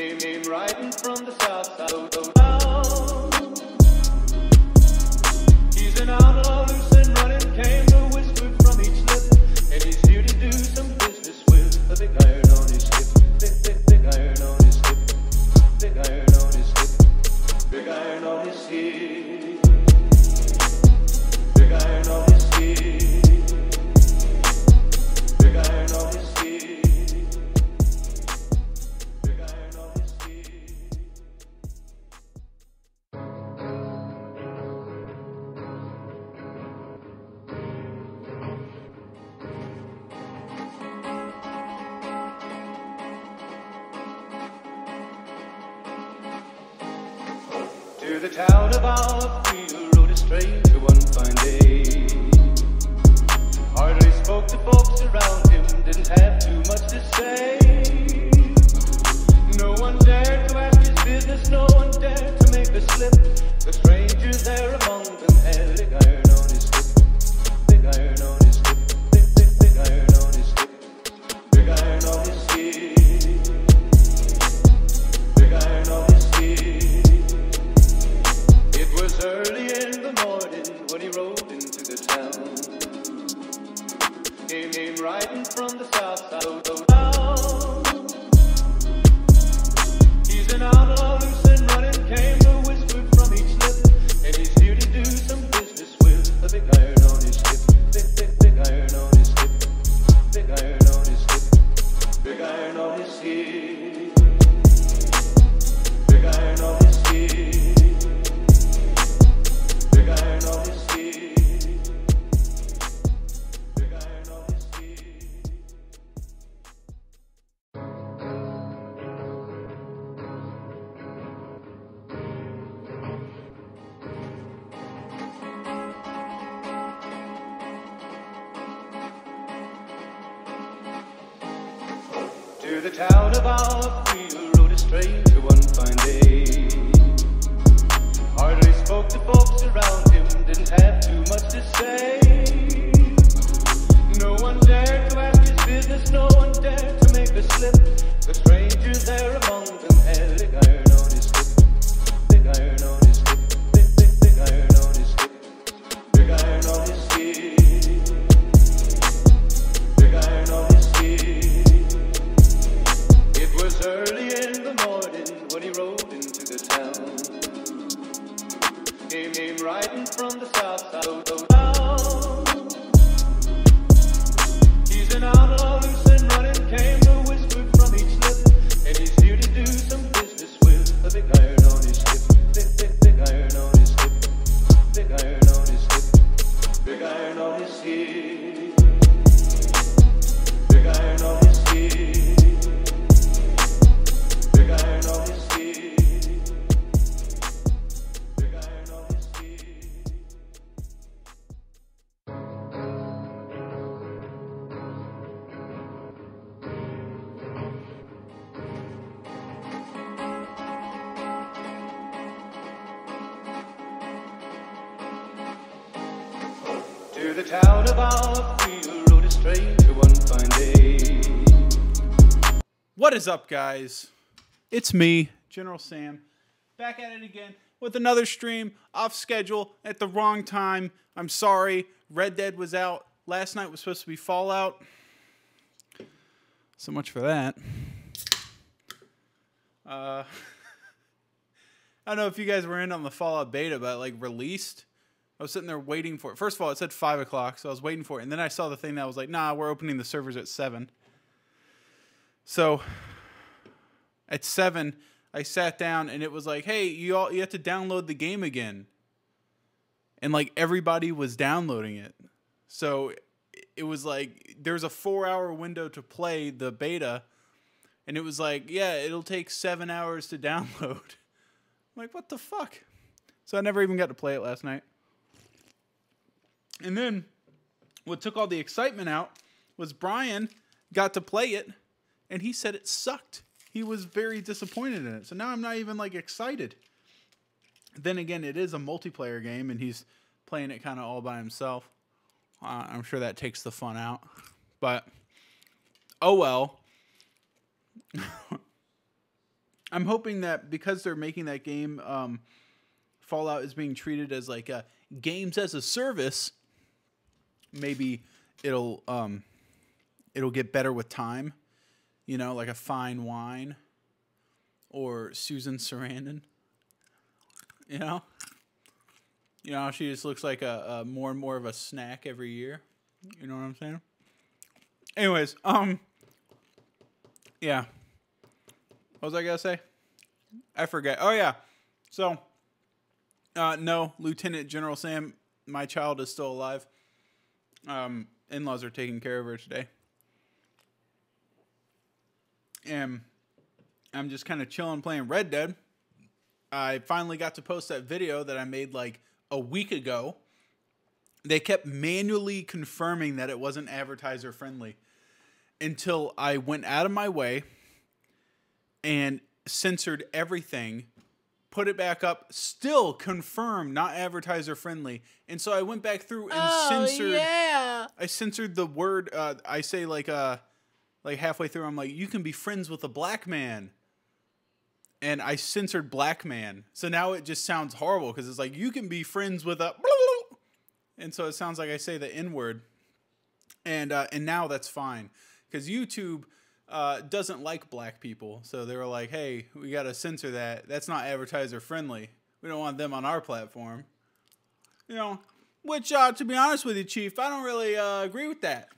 Came, came riding from the south side of up, guys? It's me, General Sam, back at it again with another stream off schedule at the wrong time. I'm sorry. Red Dead was out. Last night was supposed to be Fallout. So much for that. Uh, I don't know if you guys were in on the Fallout beta, but like released. I was sitting there waiting for it. First of all, it said five o'clock, so I was waiting for it, and then I saw the thing that was like, "Nah, we're opening the servers at 7. So at seven, I sat down and it was like, "Hey, you all you have to download the game again." And like everybody was downloading it, so it was like there's a four-hour window to play the beta, and it was like, "Yeah, it'll take seven hours to download." I'm like, what the fuck? So I never even got to play it last night. And then what took all the excitement out was Brian got to play it and he said it sucked. He was very disappointed in it. So now I'm not even like excited. Then again, it is a multiplayer game and he's playing it kind of all by himself. Uh, I'm sure that takes the fun out. But oh well. I'm hoping that because they're making that game, um, Fallout is being treated as like a games as a service. Maybe it'll um, it'll get better with time. You know, like a fine wine or Susan Sarandon. You know, you know, she just looks like a, a more and more of a snack every year. You know what I'm saying? Anyways, um, yeah. What was I gonna say? I forget. Oh yeah. So, uh, no, Lieutenant General Sam, my child is still alive. Um, in-laws are taking care of her today, and I'm just kind of chilling, playing Red Dead. I finally got to post that video that I made like a week ago. They kept manually confirming that it wasn't advertiser friendly until I went out of my way and censored everything, put it back up, still confirmed not advertiser friendly. And so I went back through and censored yeah. I censored the word uh, I say like uh like halfway through I'm like you can be friends with a black man. And I censored black man. So now it just sounds horrible because it's like you can be friends with a and so it sounds like I say the N word. And uh, and now that's fine because YouTube uh, doesn't like black people. So they were like, hey, we got to censor that. That's not advertiser friendly. We don't want them on our platform. You know, which, uh, to be honest with you, Chief, I don't really uh, agree with that.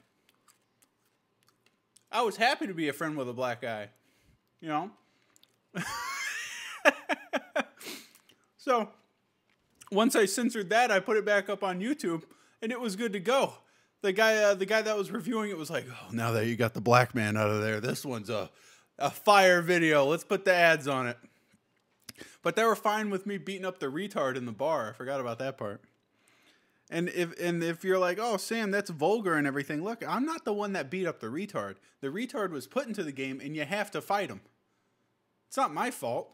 I was happy to be a friend with a black guy. You know? so, once I censored that, I put it back up on YouTube, and it was good to go. The guy, uh, the guy that was reviewing it was like, "Oh, now that you got the black man out of there, this one's a, a fire video. Let's put the ads on it." But they were fine with me beating up the retard in the bar. I forgot about that part. And if and if you're like, "Oh, Sam, that's vulgar and everything," look, I'm not the one that beat up the retard. The retard was put into the game, and you have to fight him. It's not my fault.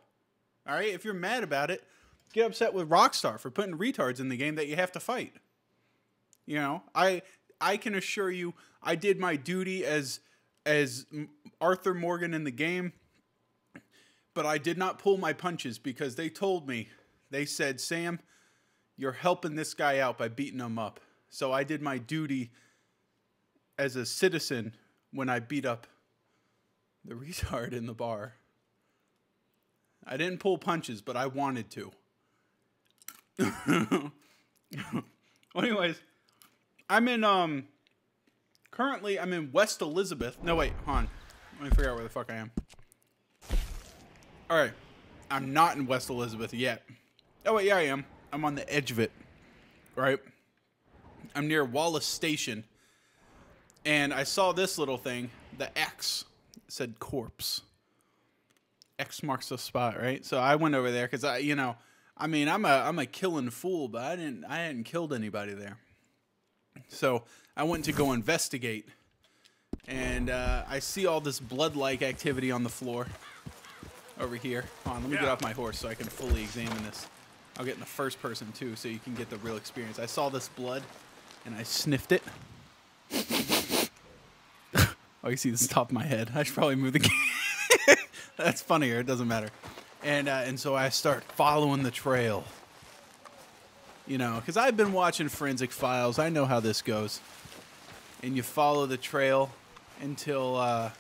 All right, if you're mad about it, get upset with Rockstar for putting retards in the game that you have to fight. You know, I I can assure you, I did my duty as as Arthur Morgan in the game, but I did not pull my punches because they told me, they said, Sam, you're helping this guy out by beating him up. So I did my duty as a citizen when I beat up the retard in the bar. I didn't pull punches, but I wanted to. anyways, I'm in um currently I'm in West Elizabeth. No wait, hold on. Let me figure out where the fuck I am. Alright. I'm not in West Elizabeth yet. Oh wait, yeah I am. I'm on the edge of it. Right? I'm near Wallace Station. And I saw this little thing, the X said corpse. X marks the spot, right? So I went over there because I, you know, I mean, I'm a I'm a killing fool, but I didn't I hadn't killed anybody there. So I went to go investigate, and uh, I see all this blood-like activity on the floor over here. Hold on, let me get off my horse so I can fully examine this. I'll get in the first person too, so you can get the real experience. I saw this blood, and I sniffed it. oh, you see this top of my head. I should probably move the. That's funnier. It doesn't matter. And uh, and so I start following the trail. You know, because I've been watching Forensic Files. I know how this goes. And you follow the trail until. Uh,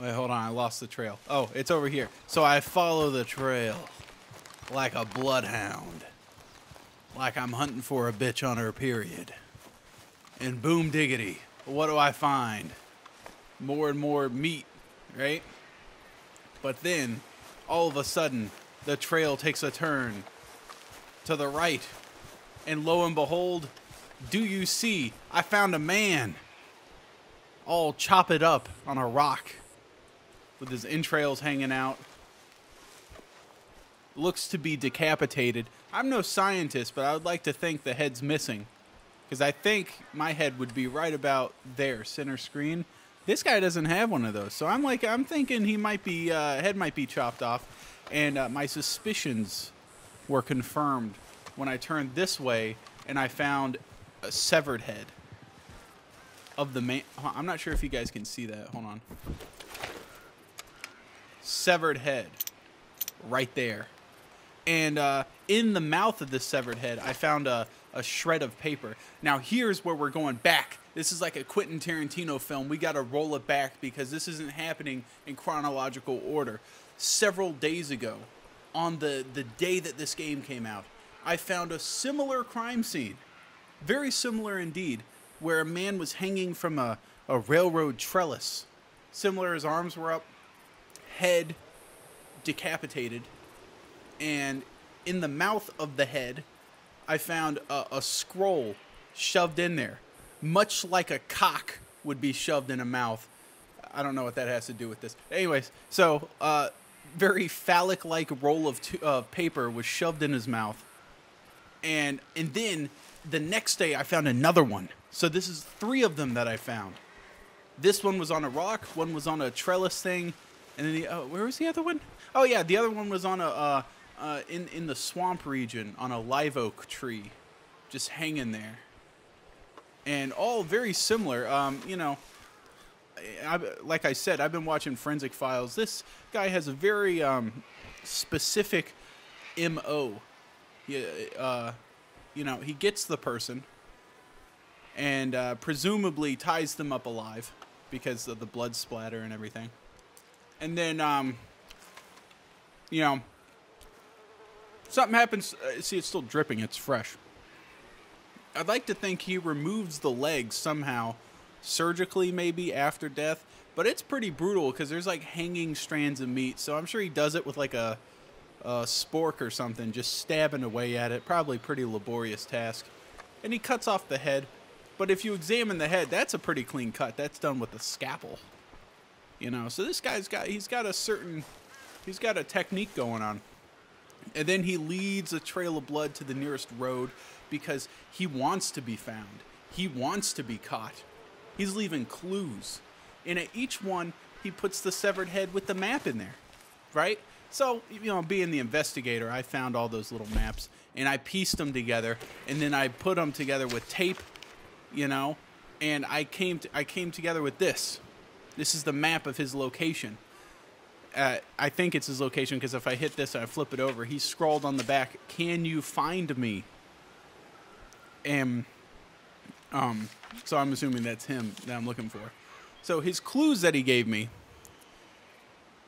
wait, hold on. I lost the trail. Oh, it's over here. So I follow the trail like a bloodhound. Like I'm hunting for a bitch on her period. And boom diggity, what do I find? More and more meat, right? But then, all of a sudden, the trail takes a turn to the right. And lo and behold, do you see? I found a man all chop it up on a rock with his entrails hanging out. Looks to be decapitated. I'm no scientist, but I would like to think the head's missing. Because I think my head would be right about there, center screen. This guy doesn't have one of those, so I'm like, I'm thinking he might be, uh, head might be chopped off, and uh, my suspicions were confirmed when I turned this way and I found a severed head of the man. I'm not sure if you guys can see that. Hold on. Severed head right there. And uh, in the mouth of this severed head, I found a, a shred of paper. Now, here's where we're going back. This is like a Quentin Tarantino film. We got to roll it back because this isn't happening in chronological order. Several days ago, on the, the day that this game came out, I found a similar crime scene. Very similar indeed, where a man was hanging from a, a railroad trellis. Similar, his arms were up, head decapitated, and in the mouth of the head, I found a, a scroll shoved in there, much like a cock would be shoved in a mouth. I don't know what that has to do with this. Anyways, so uh, very phallic-like roll of uh, paper was shoved in his mouth, and and then the next day I found another one. So this is three of them that I found. This one was on a rock, one was on a trellis thing, and then the uh, where was the other one? Oh yeah, the other one was on a uh, in in the swamp region on a live oak tree, just hanging there. And all very similar. Um, you know, I, like I said, I've been watching Forensic Files. This guy has a very um, specific mo. Yeah, uh, you know, he gets the person and uh, presumably ties them up alive because of the blood splatter and everything. And then, um, you know, something happens. Uh, see, it's still dripping. It's fresh. I'd like to think he removes the legs somehow, surgically maybe after death. But it's pretty brutal because there's like hanging strands of meat. So I'm sure he does it with like a, a spork or something, just stabbing away at it. Probably pretty laborious task. And he cuts off the head. But if you examine the head, that's a pretty clean cut. That's done with a scalpel. You know, so this guy's got he's got a certain he's got a technique going on. And then he leads a trail of blood to the nearest road because he wants to be found. He wants to be caught. He's leaving clues. And at each one, he puts the severed head with the map in there. Right? So, you know, being the investigator, I found all those little maps and I pieced them together and then I put them together with tape, you know, and I came to, I came together with this. This is the map of his location. Uh, I think it's his location because if I hit this and I flip it over, he's scrawled on the back, "Can you find me?" And um, so I'm assuming that's him that I'm looking for. So his clues that he gave me,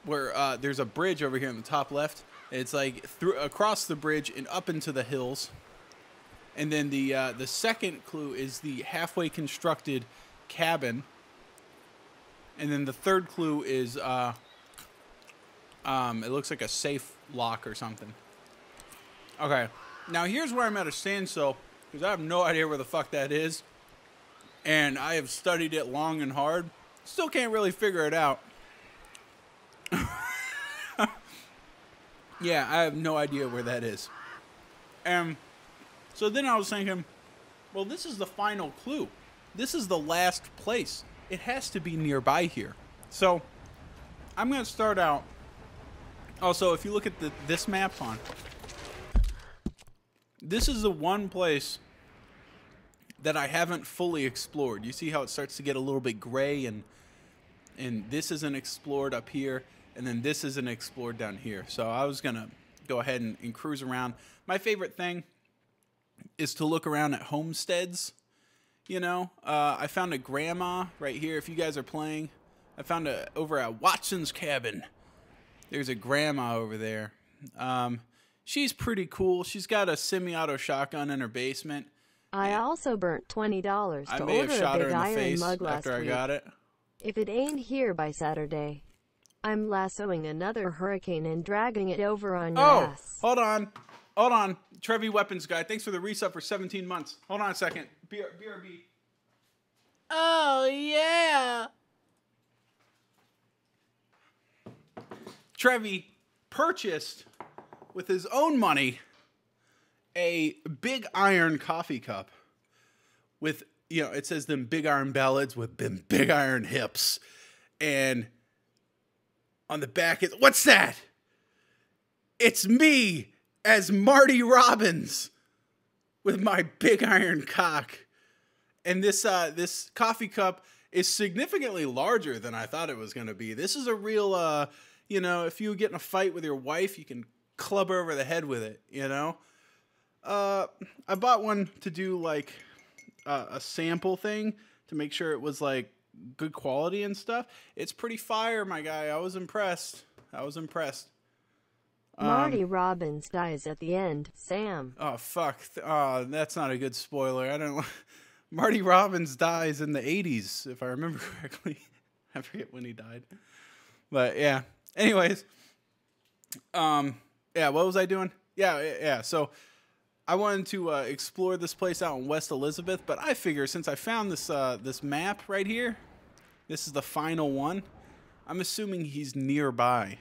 where uh, there's a bridge over here in the top left. It's like through across the bridge and up into the hills. And then the uh, the second clue is the halfway constructed cabin. And then the third clue is uh, um, it looks like a safe lock or something. Okay, now here's where I'm at a standstill because I have no idea where the fuck that is, and I have studied it long and hard. Still can't really figure it out. yeah, I have no idea where that is. And so then I was thinking, well, this is the final clue. This is the last place. It has to be nearby here. So I'm going to start out. Also, if you look at the, this map on, this is the one place that I haven't fully explored. You see how it starts to get a little bit gray and and this isn't explored up here and then this isn't explored down here. So I was gonna go ahead and, and cruise around. My favorite thing is to look around at homesteads. You know, uh, I found a grandma right here. If you guys are playing, I found a over at Watson's cabin. There's a grandma over there. Um, she's pretty cool. She's got a semi-auto shotgun in her basement. I also burnt twenty dollars to may have order a shot her big in the iron face mug last after I week. got it. If it ain't here by Saturday, I'm lassoing another hurricane and dragging it over on your Oh, ass. hold on. Hold on. Trevi Weapons Guy, thanks for the resub for 17 months. Hold on a second. B- BRB. Oh, yeah. Trevi purchased with his own money a big iron coffee cup with, you know, it says them big iron ballads with them big iron hips. And on the back is, what's that? It's me as Marty Robbins with my big iron cock. And this uh this coffee cup is significantly larger than I thought it was going to be. This is a real uh you know, if you get in a fight with your wife, you can club her over the head with it, you know? Uh, I bought one to do like uh, a sample thing to make sure it was like good quality and stuff. It's pretty fire, my guy. I was impressed. I was impressed. Marty Robbins dies at the end. Sam. Oh fuck! Oh, that's not a good spoiler. I don't. Marty Robbins dies in the '80s, if I remember correctly. I forget when he died, but yeah. Anyways, um, yeah. What was I doing? Yeah, yeah. So I wanted to uh, explore this place out in West Elizabeth, but I figure since I found this uh, this map right here, this is the final one. I'm assuming he's nearby.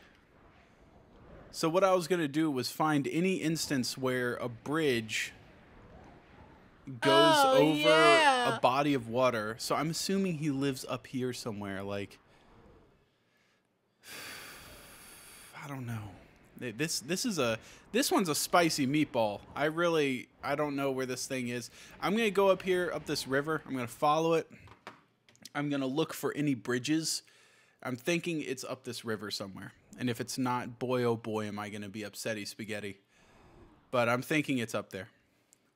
So what I was gonna do was find any instance where a bridge goes Oh, over yeah. a body of water. So I'm assuming he lives up here somewhere. Like, I don't know. This this is a this one's a spicy meatball. I really I don't know where this thing is. I'm gonna go up here up this river. I'm gonna follow it. I'm gonna look for any bridges. I'm thinking it's up this river somewhere. And if it's not, boy oh boy, am I gonna be upsetty spaghetti. But I'm thinking it's up there.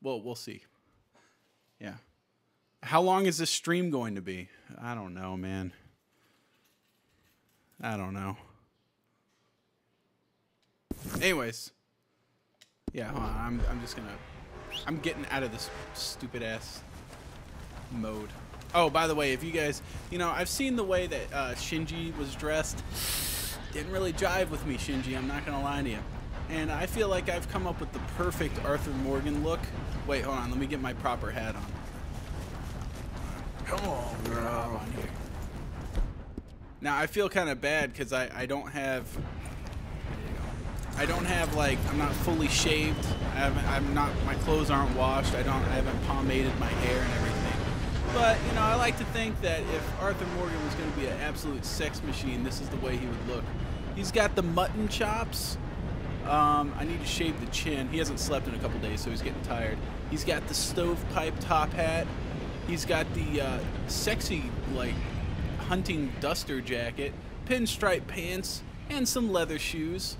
Well, we'll see. Yeah. How long is this stream going to be? I don't know, man. I don't know. Anyways. Yeah, hold on. I'm, I'm just gonna. I'm getting out of this stupid ass mode. Oh, by the way, if you guys, you know, I've seen the way that uh, Shinji was dressed. Didn't really jive with me, Shinji. I'm not gonna lie to you. And I feel like I've come up with the perfect Arthur Morgan look. Wait, hold on. Let me get my proper hat on. Come on, girl. Now I feel kind of bad because I, I don't have I don't have like I'm not fully shaved. I haven't I'm not my clothes aren't washed. I don't I haven't pomaded my hair and everything. But you know I like to think that if Arthur Morgan was going to be an absolute sex machine, this is the way he would look. He's got the mutton chops. Um, I need to shave the chin. He hasn't slept in a couple days, so he's getting tired. He's got the stovepipe top hat. He's got the uh, sexy like hunting duster jacket, pinstripe pants, and some leather shoes.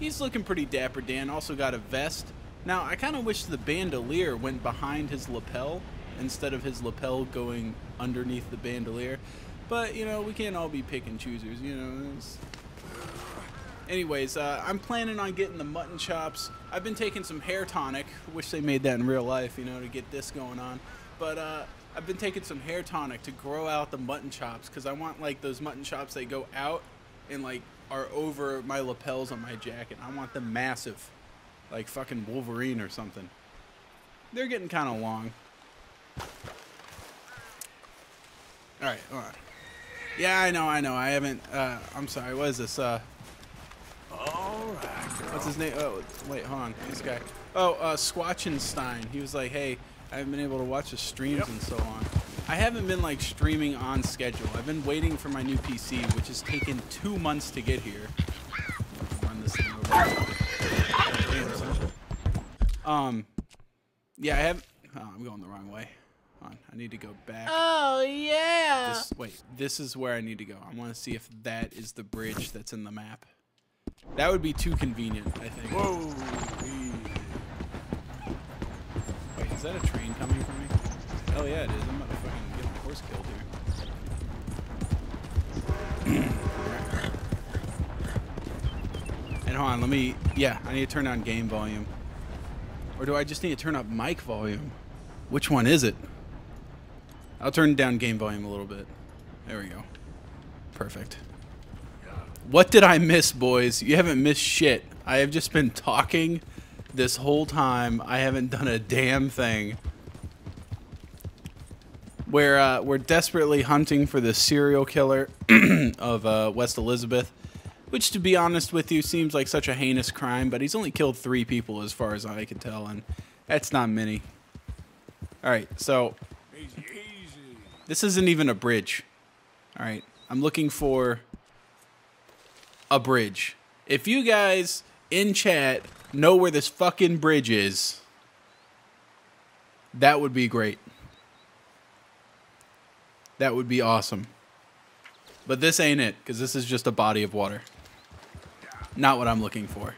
He's looking pretty dapper, Dan. Also got a vest. Now, I kind of wish the bandolier went behind his lapel instead of his lapel going underneath the bandolier. But, you know, we can't all be pick and choosers, you know. It's... Anyways, uh, I'm planning on getting the mutton chops. I've been taking some hair tonic. Wish they made that in real life, you know, to get this going on. But uh, I've been taking some hair tonic to grow out the mutton chops because I want like those mutton chops that go out and like are over my lapels on my jacket. I want them massive, like fucking Wolverine or something. They're getting kind of long. All right, hold on. Yeah, I know, I know. I haven't. Uh, I'm sorry. What is this? Uh, All right. What's his name? Oh, wait, hold on. This guy. Oh, uh, Squatchenstein. He was like, hey, I haven't been able to watch the streams Yep. and so on. I haven't been like streaming on schedule. I've been waiting for my new PC, which has taken two months to get here. Run this thing over. Um, yeah, I have. Oh, I'm going the wrong way. Hold on, I need to go back. Oh yeah. This, wait, this is where I need to go. I want to see if that is the bridge that's in the map. That would be too convenient, I think. Whoa. Wait, is that a train coming for me? Oh yeah, it is. I'm about to fucking get my horse killed here. and hold on, let me. Yeah, I need to turn down game volume. Or do I just need to turn up mic volume? Which one is it? I'll turn down game volume a little bit. There we go. Perfect. What did I miss, boys? You haven't missed shit. I have just been talking this whole time. I haven't done a damn thing. We're uh, we're desperately hunting for the serial killer of uh, West Elizabeth, which, to be honest with you, seems like such a heinous crime. But he's only killed three people, as far as I can tell, and that's not many. All right, so this isn't even a bridge. All right, I'm looking for a bridge. If you guys in chat know where this fucking bridge is, that would be great. That would be awesome. But this ain't it, because this is just a body of water. Not what I'm looking for.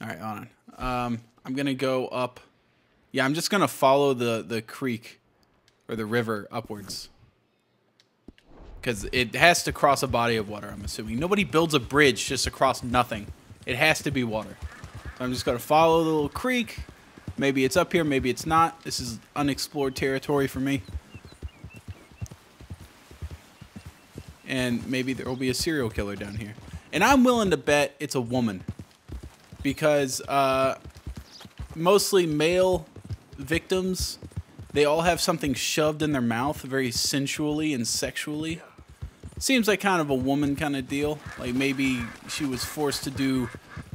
All right, on. Um, I'm gonna go up. Yeah, I'm just gonna follow the the creek or the river upwards because it has to cross a body of water. I'm assuming nobody builds a bridge just across nothing. It has to be water. I'm just gonna follow the little creek. Maybe it's up here, maybe it's not. This is unexplored territory for me. And maybe there will be a serial killer down here. And I'm willing to bet it's a woman. Because uh, mostly male victims, they all have something shoved in their mouth very sensually and sexually. Seems like kind of a woman kind of deal. Like maybe she was forced to do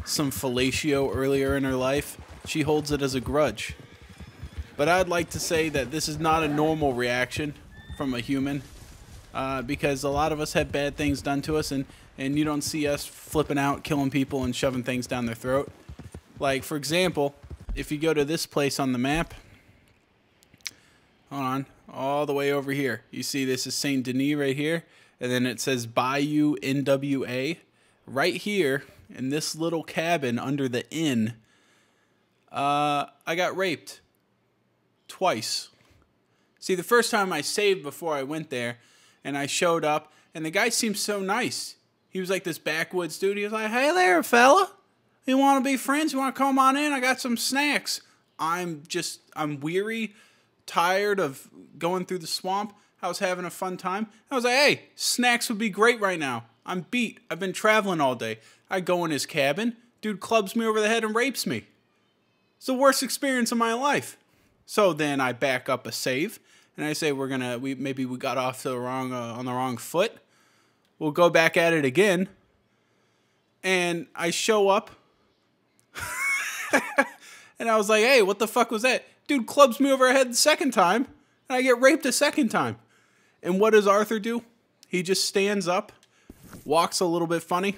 some fellatio earlier in her life. She holds it as a grudge. But I'd like to say that this is not a normal reaction from a human. Uh, because a lot of us have bad things done to us, and, and you don't see us flipping out, killing people, and shoving things down their throat. Like, for example, if you go to this place on the map, hold on, all the way over here, you see this is Saint Denis right here, and then it says Bayou NWA. Right here, in this little cabin under the inn, uh, I got raped twice. See, the first time I saved before I went there, and I showed up, and the guy seemed so nice. He was like this backwoods dude. He was like, "Hey there, fella, you want to be friends? You want to come on in? I got some snacks." I'm just, I'm weary, tired of going through the swamp. I was having a fun time. I was like, "Hey, snacks would be great right now. I'm beat. I've been traveling all day." I go in his cabin. Dude clubs me over the head and rapes me. It's the worst experience of my life. So then I back up a save and I say we're gonna we maybe we got off the wrong uh, on the wrong foot. We'll go back at it again. And I show up, and I was like, "Hey, what the fuck was that?" Dude clubs me over the head the second time, and I get raped a second time. And what does Arthur do? He just stands up, walks a little bit funny,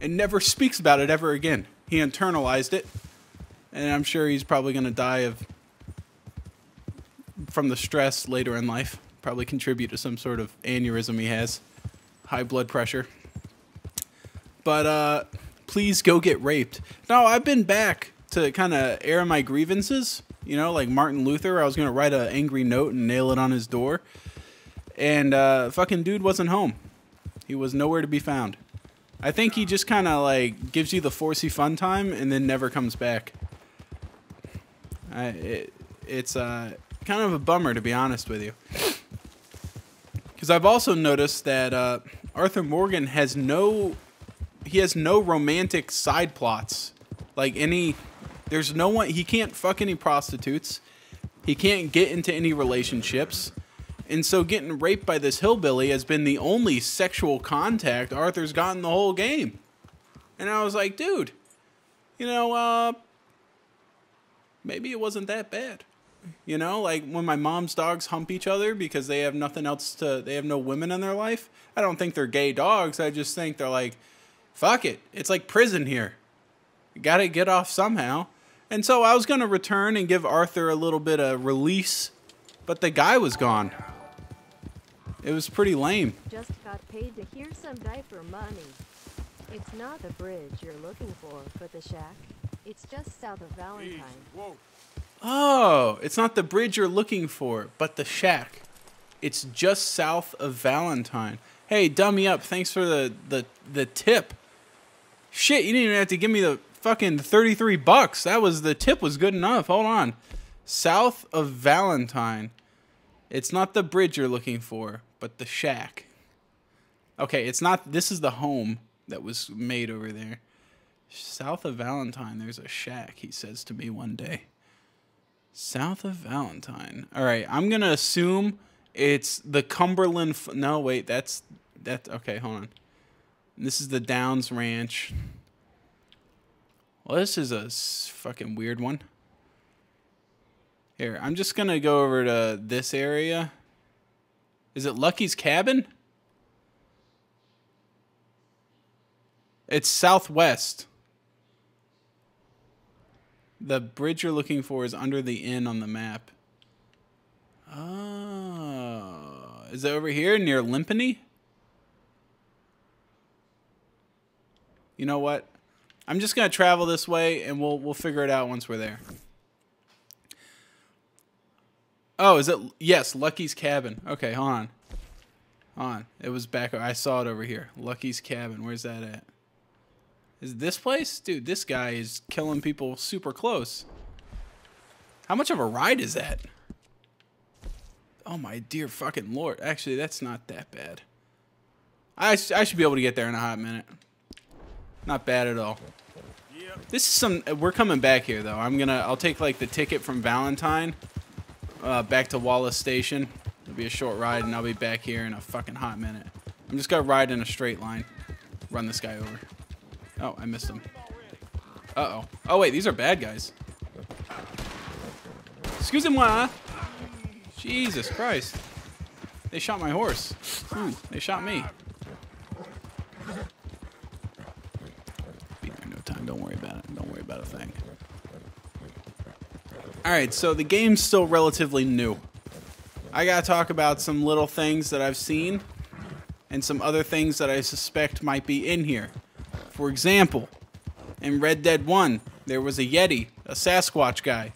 and never speaks about it ever again. He internalized it, and I'm sure he's probably gonna die of from the stress later in life. Probably contribute to some sort of aneurysm he has, high blood pressure. But uh, please go get raped. No, I've been back to kind of air my grievances. You know, like Martin Luther, I was gonna write an angry note and nail it on his door, and uh, fucking dude wasn't home. He was nowhere to be found. I think he just kind of like gives you the forcey fun time and then never comes back. I, it, it's uh, kind of a bummer to be honest with you. Because I've also noticed that uh, Arthur Morgan has no, he has no romantic side plots. Like any, there's no one. He can't fuck any prostitutes. He can't get into any relationships. And so getting raped by this hillbilly has been the only sexual contact Arthur's gotten the whole game. And I was like, dude, you know, uh, maybe it wasn't that bad. You know, like when my mom's dogs hump each other because they have nothing else to, they have no women in their life. I don't think they're gay dogs. I just think they're like, fuck it. It's like prison here. You gotta get off somehow. And so I was gonna return and give Arthur a little bit of release, but the guy was gone. It was pretty lame. Just got paid to hear some diaper money. It's not the bridge you're looking for, but the shack. It's just south of Valentine. Whoa. Oh, it's not the bridge you're looking for, but the shack. It's just south of Valentine. Hey, dummy up. Thanks for the, the, the tip. Shit, you didn't even have to give me the fucking 33 bucks. That was the tip was good enough. Hold on. South of Valentine. It's not the bridge you're looking for, but the shack. Okay, it's not this is the home that was made over there. South of Valentine, there's a shack, he says to me one day. South of Valentine. All right, I'm gonna assume it's the Cumberland. No, wait, that's that. Okay, hold on. This is the Downs Ranch. Well, this is a fucking weird one. Here, I'm just gonna go over to this area. Is it Lucky's Cabin? It's southwest. The bridge you're looking for is under the inn on the map. Oh. Is it over here near Limpany? You know what? I'm just going to travel this way and we'll we'll figure it out once we're there. Oh, is it? Yes, Lucky's cabin. Okay, hold on. Hold on. It was back. I saw it over here. Lucky's cabin. Where's that at? Is it this place? Dude, this guy is killing people super close. How much of a ride is that? Oh my dear fucking lord. Actually, that's not that bad. I, sh- I should be able to get there in a hot minute. Not bad at all. Yep. This is some. We're coming back here though. I'm gonna. I'll take like the ticket from Valentine, uh, back to Wallace Station. It'll be a short ride, and I'll be back here in a fucking hot minute. I'm just gonna ride in a straight line, run this guy over. Oh, I missed him. Uh oh. Oh wait, these are bad guys. Excusez-moi. Jesus Christ. They shot my horse. Ooh, they shot me. Be there no time. Don't worry about it. Don't worry about a thing. Alright, so the game's still relatively new. I gotta talk about some little things that I've seen and some other things that I suspect might be in here. For example, in Red Dead 1, there was a Yeti, a Sasquatch guy.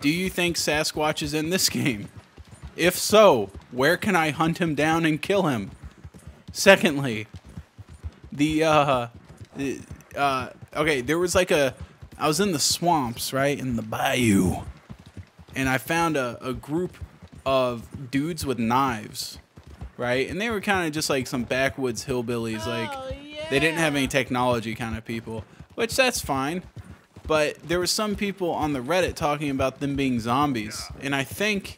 Do you think Sasquatch is in this game? If so, where can I hunt him down and kill him? Secondly, the uh, the, uh okay, there was like a I was in the swamps, right? In the bayou. And I found a, a group of dudes with knives, right? And they were kind of just like some backwoods hillbillies oh, like they didn't have any technology kind of people, which that's fine. But there were some people on the Reddit talking about them being zombies, and I think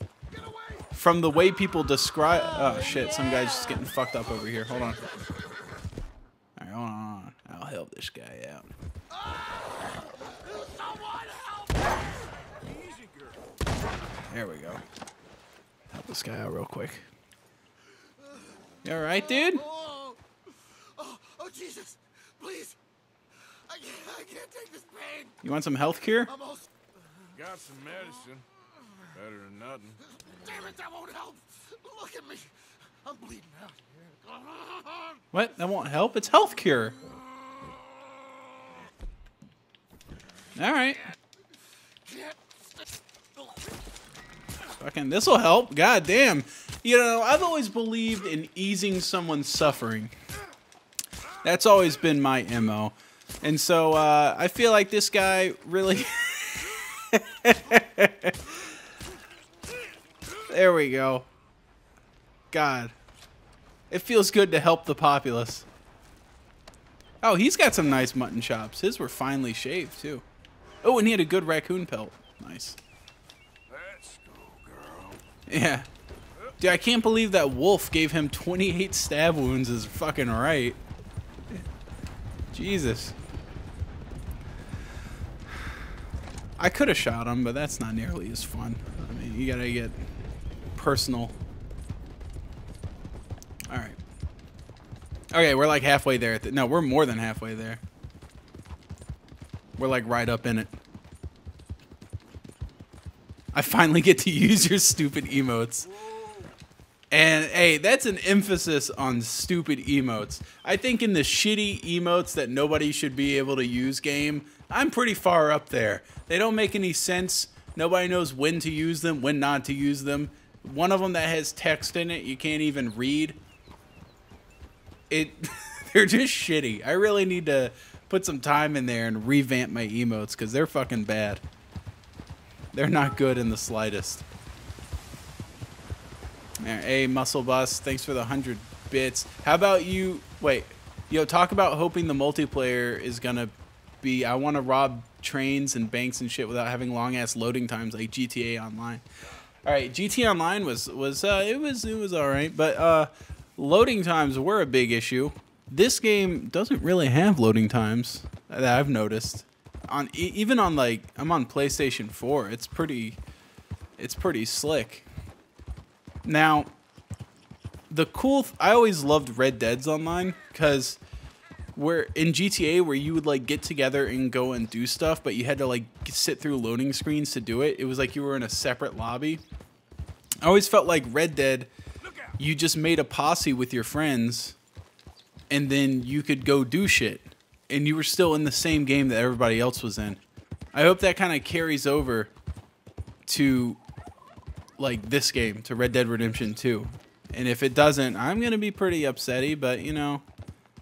from the way people describe, oh, oh shit, some guy's just getting fucked up over here. Hold on. All right, hold on. I'll help this guy out. There we go. Help this guy out real quick. You all right, dude? Oh, oh, oh, Jesus! Please! I can't, I can't take this pain! You want some health cure? Almost. Got some medicine. Better than nothing. Damn it, that won't help! Look at me! I'm bleeding out here. What? That won't help? It's health cure. All right. Fucking this'll help. God damn. You know, I've always believed in easing someone's suffering. That's always been my MO. And so uh, I feel like this guy really. there we go. God. It feels good to help the populace. Oh, he's got some nice mutton chops. His were finely shaved, too. Oh, and he had a good raccoon pelt. Nice. Yeah. Dude, I can't believe that wolf gave him 28 stab wounds is fucking right. Jesus. I could have shot him, but that's not nearly as fun. I mean, you gotta get personal. Alright. Okay, we're like halfway there. The, no, we're more than halfway there. We're like right up in it. I finally get to use your stupid emotes. And hey, that's an emphasis on stupid emotes. I think in the shitty emotes that nobody should be able to use game, I'm pretty far up there. They don't make any sense. Nobody knows when to use them, when not to use them. One of them that has text in it you can't even read. It they're just shitty. I really need to put some time in there and revamp my emotes cuz they're fucking bad. They're not good in the slightest. Hey, Muscle Bus, thanks for the 100 bits. How about you... Wait. Yo, talk about hoping the multiplayer is going to be... I want to rob trains and banks and shit without having long-ass loading times like GTA Online. All right, GTA Online was... was uh, it was it was all right, but uh, loading times were a big issue. This game doesn't really have loading times that I've noticed. On even on like I'm on PlayStation 4, it's pretty it's pretty slick. Now, the cool th- I always loved Red Dead's online cuz where in GTA where you would like get together and go and do stuff, but you had to like sit through loading screens to do it. It was like you were in a separate lobby. I always felt like Red Dead you just made a posse with your friends and then you could go do shit. And you were still in the same game that everybody else was in. I hope that kind of carries over to like this game, to Red Dead Redemption 2. And if it doesn't, I'm going to be pretty upsetty, but you know,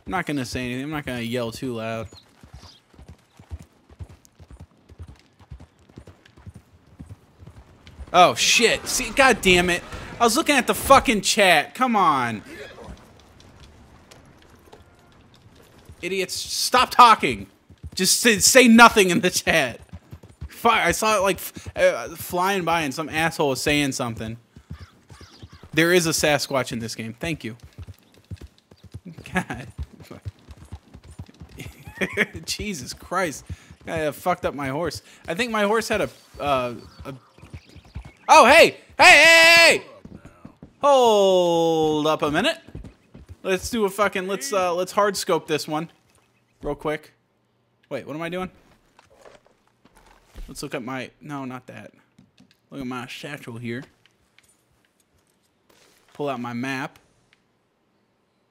I'm not going to say anything. I'm not going to yell too loud. Oh shit. See, god damn it. I was looking at the fucking chat. Come on. Idiots, stop talking. Just say, say nothing in the chat. Fire. I saw it like uh, flying by and some asshole was saying something. There is a Sasquatch in this game. Thank you. God. Jesus Christ. I fucked up my horse. I think my horse had a, uh, a Oh, hey! Hey, hey, hey! Hold up a minute. Let's do a fucking let's uh let's hard scope this one real quick. Wait, what am I doing? Let's look at my no, not that. Look at my satchel here. Pull out my map.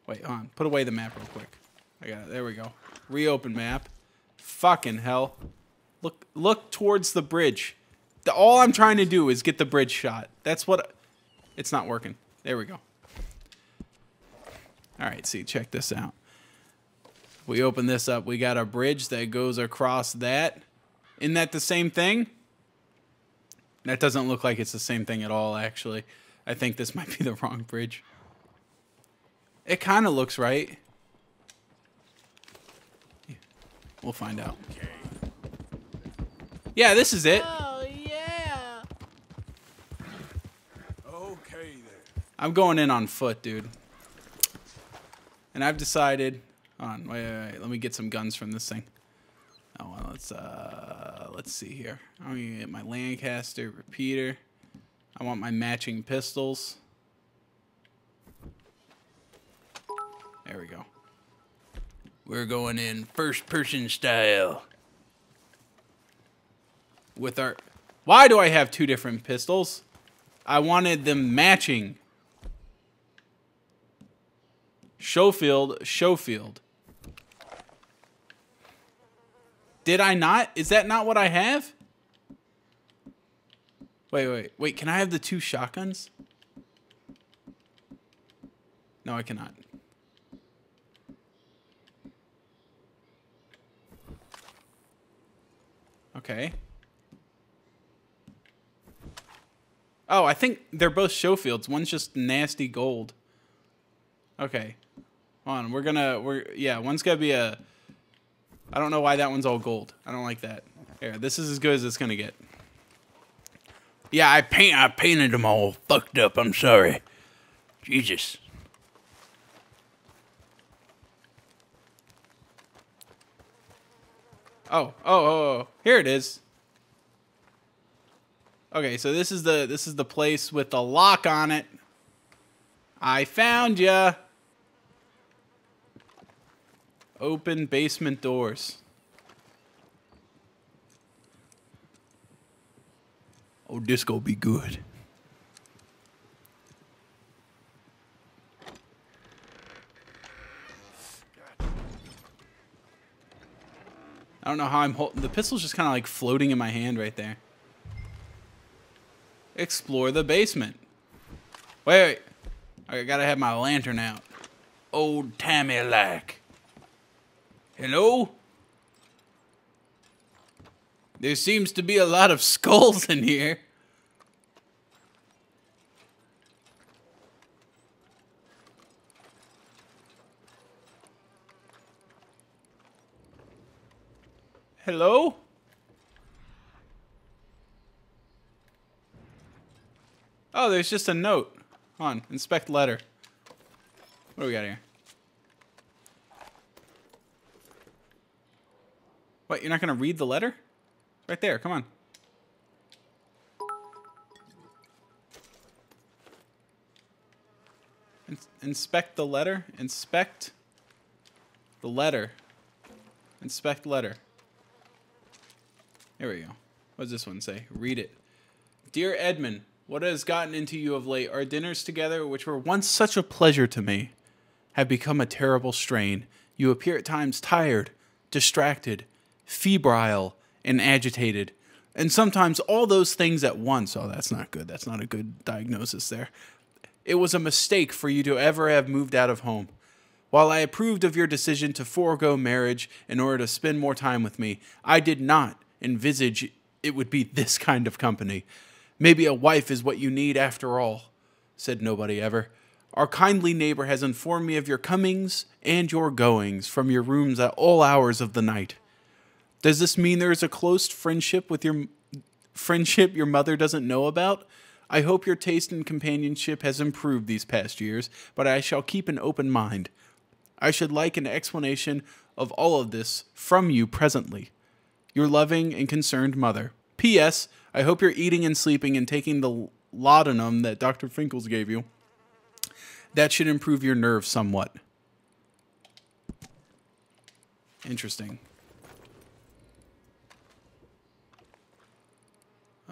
Wait, on. Put away the map real quick. I got it. There we go. Reopen map. Fucking hell. Look look towards the bridge. The, all I'm trying to do is get the bridge shot. That's what it's not working. There we go. All right, see, check this out. We open this up. We got a bridge that goes across that. Isn't that the same thing? That doesn't look like it's the same thing at all, actually. I think this might be the wrong bridge. It kind of looks right. We'll find out. Yeah, this is it. Oh, yeah. Okay then. I'm going in on foot, dude. And I've decided. On wait, wait, wait, let me get some guns from this thing. Oh, well, let's uh, let's see here. I'm gonna get my Lancaster repeater. I want my matching pistols. There we go. We're going in first person style. With our. Why do I have two different pistols? I wanted them matching. Schofield, Schofield. Did I not? Is that not what I have? Wait, wait, wait. Can I have the two shotguns? No, I cannot. Okay. Oh, I think they're both Schofields. One's just nasty gold. Okay. On, we're gonna we're yeah, one's gotta be a I don't know why that one's all gold. I don't like that. Here, this is as good as it's gonna get. Yeah, I paint I painted them all fucked up. I'm sorry. Jesus. Oh, oh, oh, oh. Here it is. Okay, so this is the this is the place with the lock on it. I found ya. Open basement doors. Oh, this gonna be good. I don't know how I'm holding the pistol's just kind of like floating in my hand right there. Explore the basement. Wait, wait. I gotta have my lantern out. Old Tammy like. Hello? There seems to be a lot of skulls in here. Hello? Oh, there's just a note. Hold on, inspect letter. What do we got here? What, you're not going to read the letter? Right there, come on. Ins- inspect the letter. Inspect the letter. Inspect letter. There we go. What does this one say? Read it. Dear Edmund, what has gotten into you of late? Our dinners together, which were once such a pleasure to me, have become a terrible strain. You appear at times tired, distracted, febrile, and agitated. And sometimes all those things at once. Oh, that's not good. That's not a good diagnosis there. It was a mistake for you to ever have moved out of home. While I approved of your decision to forego marriage in order to spend more time with me, I did not envisage it would be this kind of company. Maybe a wife is what you need after all, said nobody ever. Our kindly neighbor has informed me of your comings and your goings from your rooms at all hours of the night. Does this mean there is a close friendship with your friendship your mother doesn't know about? I hope your taste in companionship has improved these past years, but I shall keep an open mind. I should like an explanation of all of this from you presently. Your loving and concerned mother. P.S. I hope you're eating and sleeping and taking the laudanum that Dr. Finkles gave you. That should improve your nerves somewhat. Interesting.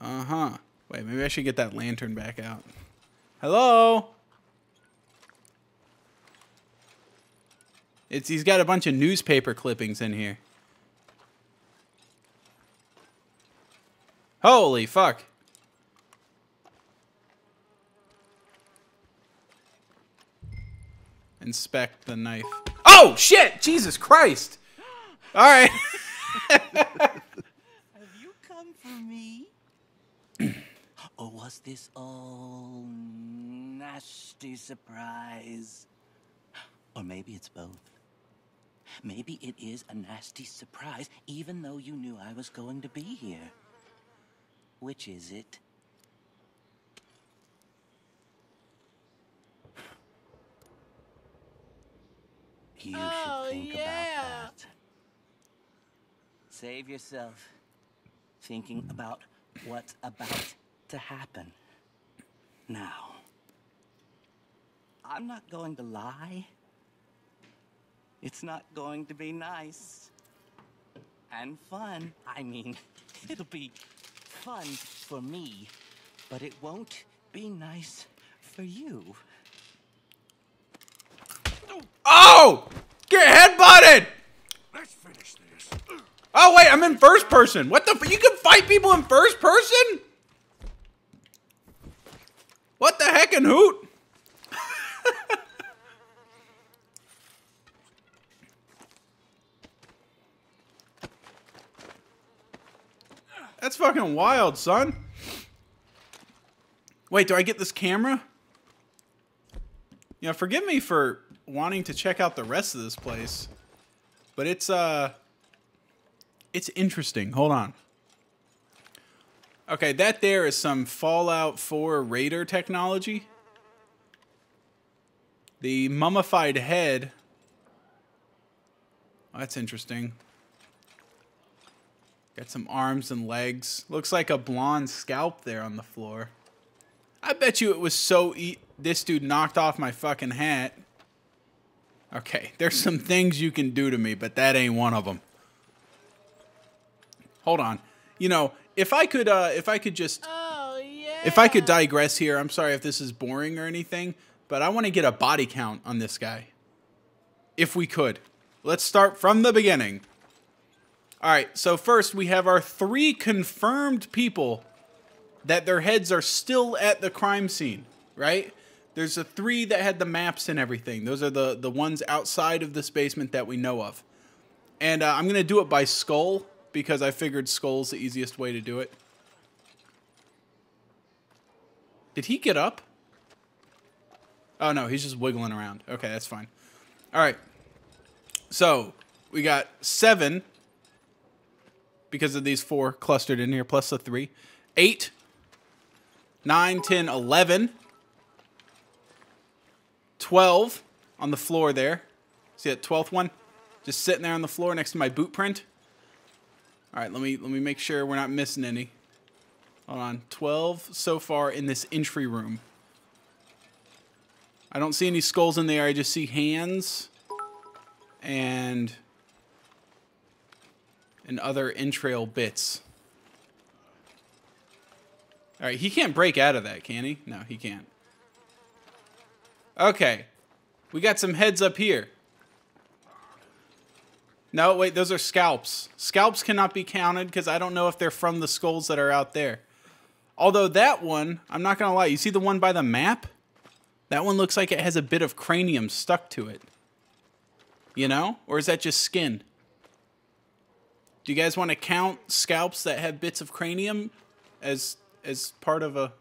Uh huh. Wait, maybe I should get that lantern back out. Hello? It's he's got a bunch of newspaper clippings in here. Holy fuck. Inspect the knife. Oh shit! Jesus Christ! All right. Have you come for me? Or was this all nasty surprise? Or maybe it's both. Maybe it is a nasty surprise, even though you knew I was going to be here. Which is it? You should oh, think about that. Save yourself thinking about what's about to happen. Now, I'm not going to lie. It's not going to be nice and fun. I mean, it'll be fun for me, but it won't be nice for you. Oh! Get headbutted! Let's finish this. Oh wait, I'm in first person. What the? F- you can fight people in first person? What the heck and hoot? That's fucking wild, son. Wait, do I get this camera? You know, forgive me for wanting to check out the rest of this place, but it's uh it's interesting. Hold on. Okay, that there is some Fallout 4 Raider technology. The mummified head. Oh, that's interesting. Got some arms and legs. Looks like a blonde scalp there on the floor. I bet you it was so e- this dude knocked off my fucking hat. Okay, there's some things you can do to me, but that ain't one of them. Hold on. You know, if I could uh if I could just if I could digress here, I'm sorry if this is boring or anything, but I want to get a body count on this guy. If we could. Let's start from the beginning. All right, so first we have our three confirmed people that their heads are still at the crime scene, right? There's the three that had the maps and everything. Those are the the ones outside of this basement that we know of. And uh, I'm gonna do it by skull because I figured skull's the easiest way to do it. Did he get up? Oh no, he's just wiggling around. Okay, that's fine. All right. So we got seven because of these four clustered in here, plus the three. Eight, nine, ten, eleven. 12 on the floor there. See that 12th one? Just sitting there on the floor next to my boot print. All right, let me let me make sure we're not missing any. Hold on. 12 so far in this entry room. I don't see any skulls in there. I just see hands and and other entrail bits. All right, he can't break out of that, can he? No, he can't. Okay. We got some heads up here. No, wait, those are scalps. Scalps cannot be counted because I don't know if they're from the skulls that are out there. Although that one, I'm not gonna lie, you see the one by the map? That one looks like it has a bit of cranium stuck to it. You know? Or is that just skin? Do you guys want to count scalps that have bits of cranium as as part of a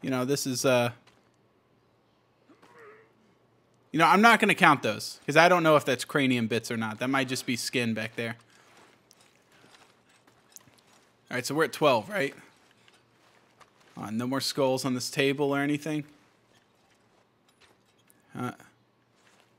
you know, this is uh You know, I'm not going to count those cuz I don't know if that's cranium bits or not. That might just be skin back there. All right, so we're at 12, right? Uh, no more skulls on this table or anything. Uh,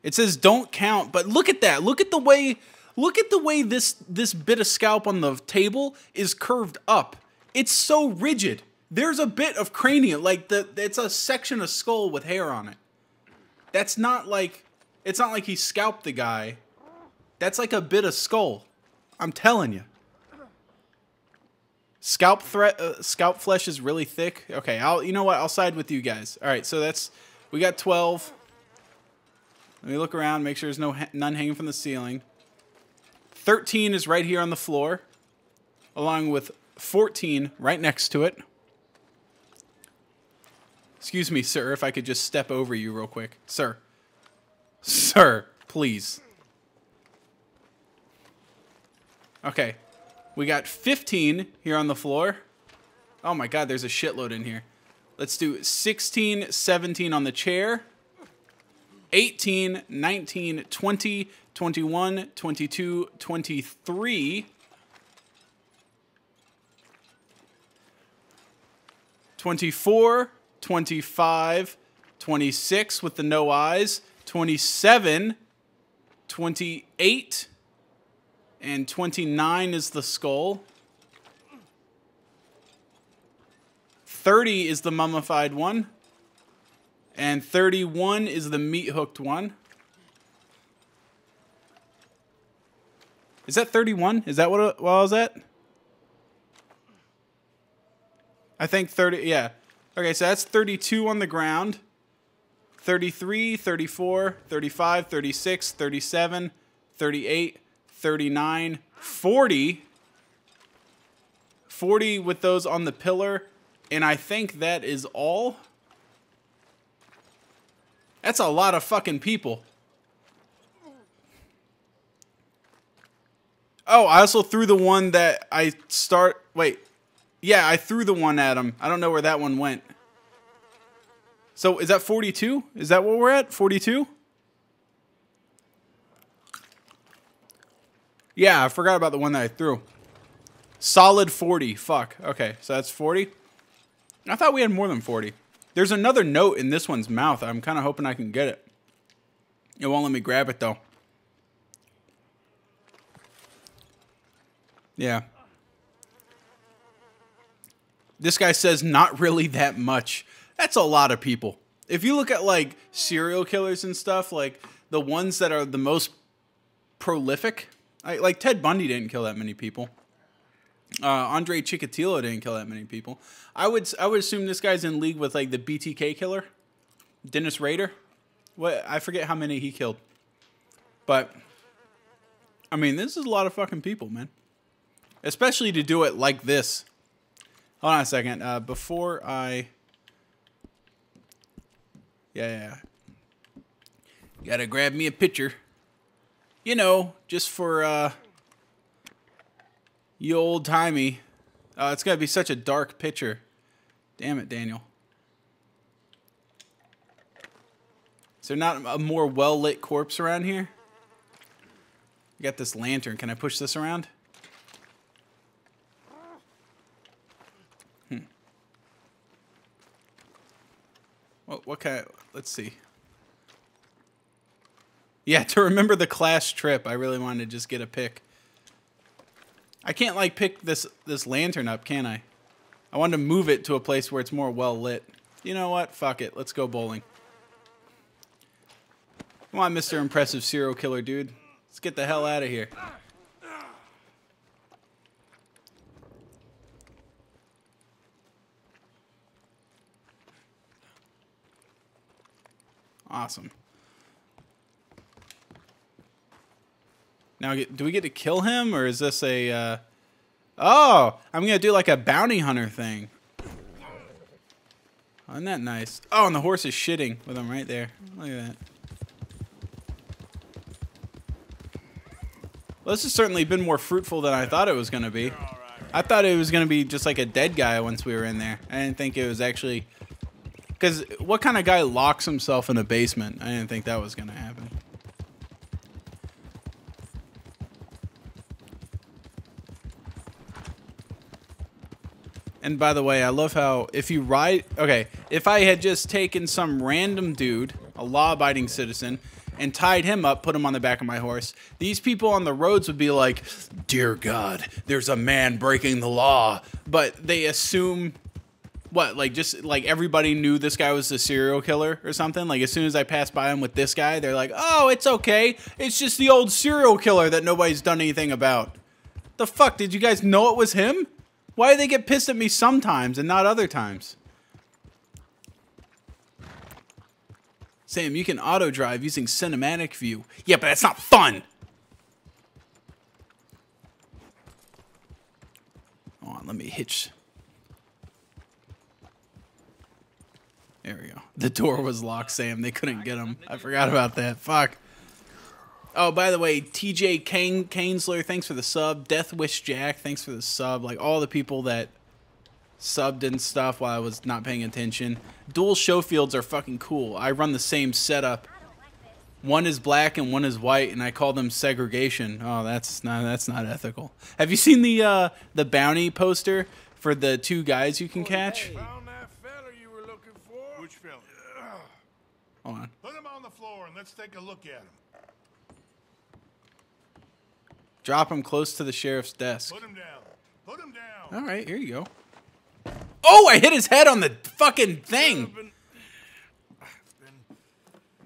it says don't count, but look at that. Look at the way look at the way this this bit of scalp on the table is curved up. It's so rigid. There's a bit of cranium, like the it's a section of skull with hair on it. That's not like it's not like he scalped the guy. That's like a bit of skull. I'm telling you. Scalp threat uh, scalp flesh is really thick. Okay, I'll you know what? I'll side with you guys. All right, so that's we got 12. Let me look around, make sure there's no none hanging from the ceiling. 13 is right here on the floor, along with 14 right next to it. Excuse me, sir, if I could just step over you real quick. Sir. Sir, please. Okay. We got 15 here on the floor. Oh my god, there's a shitload in here. Let's do 16, 17 on the chair. 18, 19, 20, 21, 22, 23. 24, 25, 26 with the no eyes, 27, 28, and 29 is the skull. 30 is the mummified one. And 31 is the meat hooked one. Is that 31? Is that what, what I was at? I think 30, yeah. Okay, so that's 32 on the ground. 33, 34, 35, 36, 37, 38, 39, 40. 40 with those on the pillar. And I think that is all. That's a lot of fucking people. Oh, I also threw the one that I start. Wait. Yeah, I threw the one at him. I don't know where that one went. So is that 42? Is that what we're at? 42? Yeah, I forgot about the one that I threw. Solid 40. Fuck. Okay, so that's 40. I thought we had more than 40. There's another note in this one's mouth. I'm kind of hoping I can get it. It won't let me grab it though. Yeah. This guy says not really that much. That's a lot of people. If you look at like serial killers and stuff, like the ones that are the most prolific, I, like Ted Bundy didn't kill that many people. Uh, Andre Chikatilo didn't kill that many people. I would I would assume this guy's in league with like the BTK killer, Dennis Rader. What I forget how many he killed, but I mean this is a lot of fucking people, man. Especially to do it like this. Hold on a second. Uh, before I, yeah, yeah, yeah. gotta grab me a picture. You know, just for uh you old timey. Uh, it's gonna be such a dark picture. Damn it, Daniel. Is there not a more well lit corpse around here? I got this lantern. Can I push this around? What, what kind of, let's see. Yeah, to remember the class trip, I really wanted to just get a pic. I can't like pick this this lantern up, can I? I wanted to move it to a place where it's more well lit. You know what? Fuck it. Let's go bowling. Come on, Mr. Impressive Serial Killer dude. Let's get the hell out of here. Awesome. Now, do we get to kill him, or is this a? Uh... Oh, I'm gonna do like a bounty hunter thing. Isn't that nice? Oh, and the horse is shitting with him right there. Look at that. Well, this has certainly been more fruitful than I thought it was going to be. I thought it was going to be just like a dead guy once we were in there. I didn't think it was actually. Because what kind of guy locks himself in a basement? I didn't think that was going to happen. And by the way, I love how if you ride. Okay, if I had just taken some random dude, a law abiding citizen, and tied him up, put him on the back of my horse, these people on the roads would be like, Dear God, there's a man breaking the law. But they assume. What, like, just like everybody knew this guy was a serial killer or something? Like, as soon as I pass by him with this guy, they're like, oh, it's okay. It's just the old serial killer that nobody's done anything about. The fuck? Did you guys know it was him? Why do they get pissed at me sometimes and not other times? Sam, you can auto drive using cinematic view. Yeah, but that's not fun. Hold on, let me hitch. There we go. The door was locked, Sam. They couldn't get him. I forgot about that. Fuck. Oh, by the way, TJ Kane thanks for the sub. Death Wish Jack, thanks for the sub. Like all the people that subbed and stuff while I was not paying attention. Dual Schofields are fucking cool. I run the same setup. One is black and one is white, and I call them segregation. Oh, that's not that's not ethical. Have you seen the uh, the bounty poster for the two guys you can catch? Found that fella you were looking for? Which fella? Hold on. Put him on the floor and let's take a look at him. Drop him close to the sheriff's desk. Put him down. Put him down. All right, here you go. Oh, I hit his head on the fucking thing. Been- been-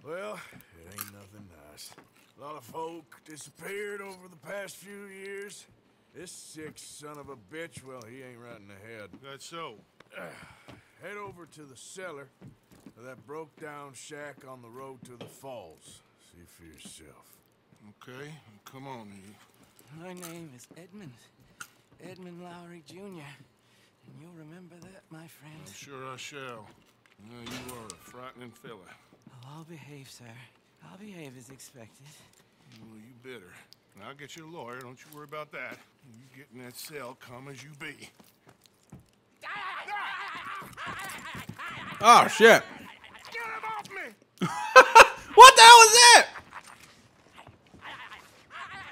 well, it ain't nothing nice. A lot of folk disappeared over the past few years. This sick son of a bitch, well, he ain't right in the head. That's so. Head over to the cellar of that broke down shack on the road to the falls. See for yourself. Okay, come on. You. My name is Edmund. Edmund Lowry Jr. And you'll remember that, my friend. I'm sure I shall. You, know, you are a frightening fella. Oh, I'll behave, sir. I'll behave as expected. Well, you better. And I'll get you a lawyer. Don't you worry about that. You get in that cell, calm as you be. Oh shit! Get him off me! What the hell is that?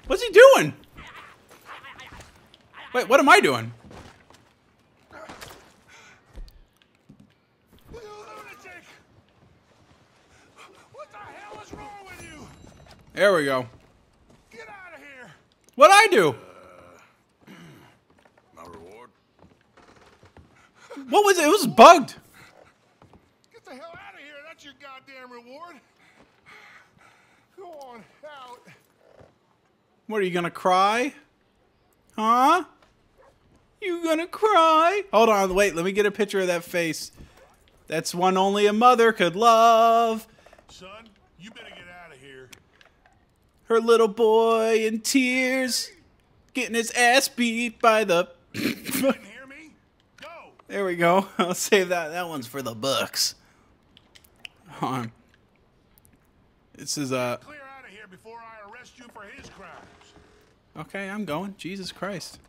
What's he doing? Wait, what am I doing? You lunatic! What the hell is wrong with you? There we go. Get out of here! What'd I do? My reward? What was it? It was bugged. Get the hell out of here! That's your goddamn reward! Go on out! What are you gonna cry? Huh? You gonna cry? Hold on, wait. Let me get a picture of that face. That's one only a mother could love. Son, you better get out of here. Her little boy in tears, getting his ass beat by the. Didn't hear me? Go! There we go. I'll save that. That one's for the books. On. This is uh Clear out of here before I arrest you for his crimes. okay. I'm going. Jesus Christ.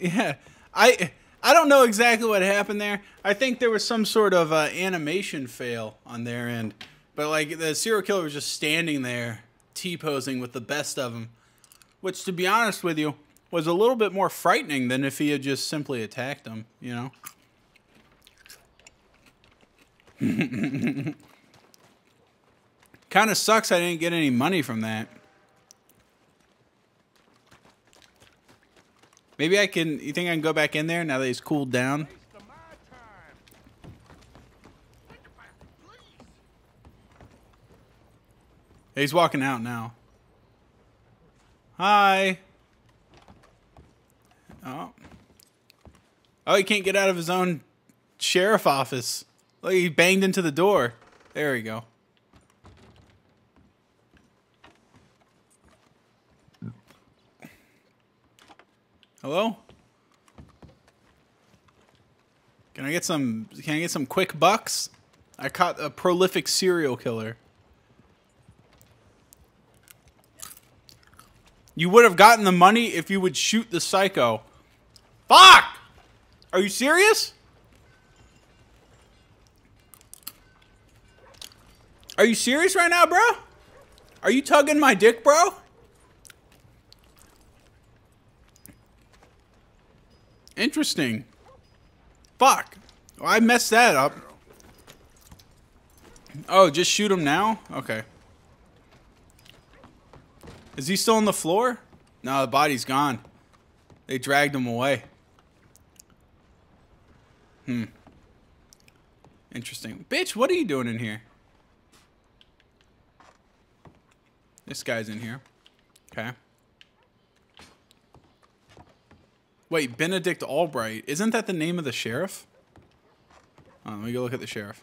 Yeah, I I don't know exactly what happened there. I think there was some sort of uh, animation fail on their end, but like the serial killer was just standing there, t posing with the best of them, which, to be honest with you, was a little bit more frightening than if he had just simply attacked them. You know. Kind of sucks I didn't get any money from that. Maybe I can. You think I can go back in there now that he's cooled down? He's walking out now. Hi. Oh. Oh, he can't get out of his own sheriff office. Look, he banged into the door. There we go. Hello? Can I get some can I get some quick bucks? I caught a prolific serial killer. You would have gotten the money if you would shoot the psycho. Fuck! Are you serious? Are you serious right now, bro? Are you tugging my dick, bro? Interesting. Fuck. Well, I messed that up. Oh, just shoot him now? Okay. Is he still on the floor? No, the body's gone. They dragged him away. Hmm. Interesting. Bitch, what are you doing in here? This guy's in here. Okay. Wait, Benedict Allbright. Isn't that the name of the sheriff? Oh, let me go look at the sheriff.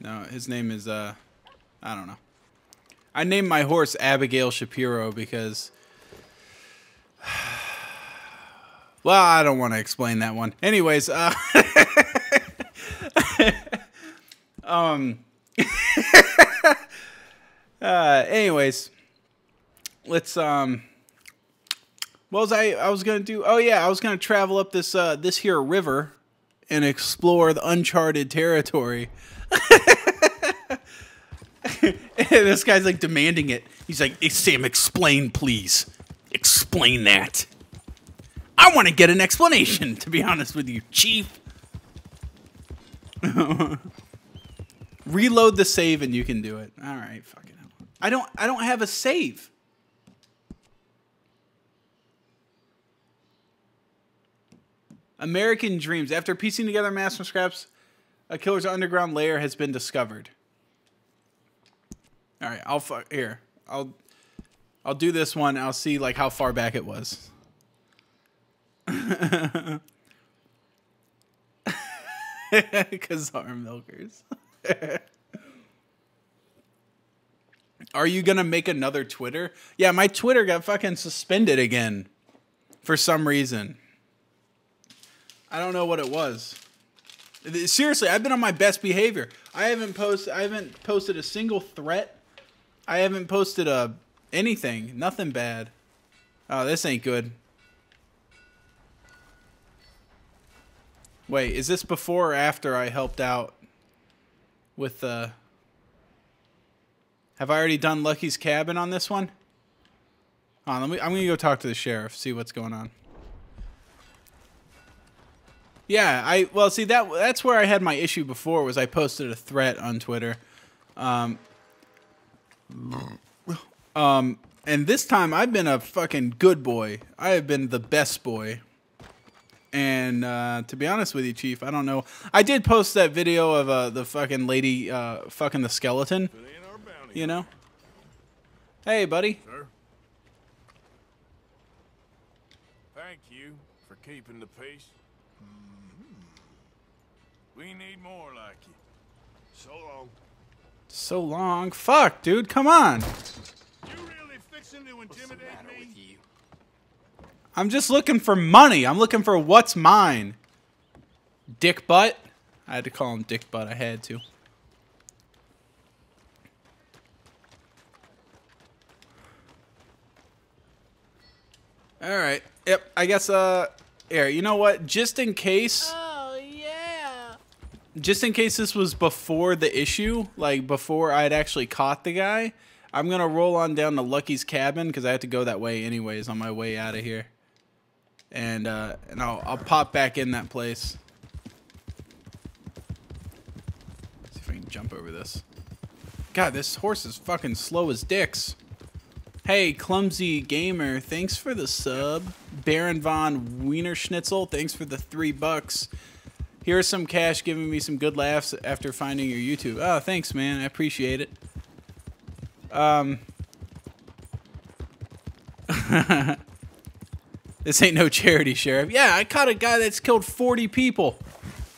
No, his name is, uh, I don't know. I named my horse Abigail Shapiro because. Well, I don't want to explain that one. Anyways, uh. um. uh, anyways, let's um. What was I? I was gonna do. Oh yeah, I was gonna travel up this uh this here river, and explore the uncharted territory. this guy's like demanding it. He's like, hey, Sam, explain, please. Explain that. I want to get an explanation, to be honest with you, Chief. Reload the save and you can do it. All right, fucking hell. I don't I don't have a save. American Dreams. After piecing together master scraps, a killer's underground lair has been discovered. All right, I'll fu- here. I'll I'll do this one. I'll see like how far back it was. Kazar milkers. Are you gonna make another Twitter? Yeah, my Twitter got fucking suspended again for some reason. I don't know what it was. Seriously, I've been on my best behavior. I haven't posted. I haven't posted a single threat. I haven't posted a anything. Nothing bad. Oh, this ain't good. Wait, is this before or after I helped out with the? Have I already done Lucky's cabin on this one? On, let me. I'm gonna go talk to the sheriff. See what's going on. Yeah, I well see that that's where I had my issue before was I posted a threat on Twitter. Um, um, and this time I've been a fucking good boy. I have been the best boy. And uh, to be honest with you, Chief, I don't know. I did post that video of uh, the fucking lady uh, fucking the skeleton. It ain't our bounty. You know. Hey, buddy. Sir? Thank you for keeping the peace. We need more like you. So long. So long. Fuck, dude. Come on. You really fixing to intimidate me? I'm just looking for money. I'm looking for what's mine. Dick butt. I had to call him Dick butt. I had to. All right. Yep. I guess. Uh. Here. You know what? Just in case. Oh, yeah. just in case this was before the issue, like before I had actually caught the guy, I'm gonna roll on down to Lucky's cabin because I have to go that way anyways on my way out of here, and uh, and I'll I'll pop back in that place. See if I can jump over this. God, this horse is fucking slow as dicks. Hey, clumsy gamer, thanks for the sub. Baron von Wiener Schnitzel, thanks for the three bucks. Here's some cash giving me some good laughs after finding your YouTube. Oh, thanks, man. I appreciate it. Um, this ain't no charity, Sheriff. Yeah, I caught a guy that's killed 40 people.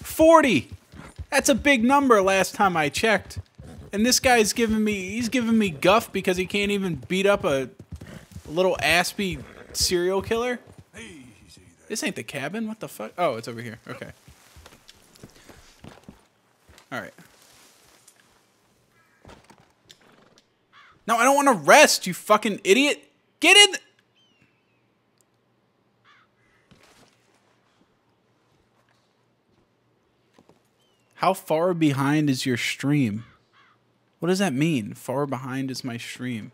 40! That's a big number last time I checked. And this guy's giving me he's giving me guff because he can't even beat up a little aspy serial killer. This ain't the cabin. What the fuck? Oh, it's over here. Okay. All right. No, I don't want to rest, you fucking idiot. Get in. How far behind is your stream? What does that mean? Far behind is my stream.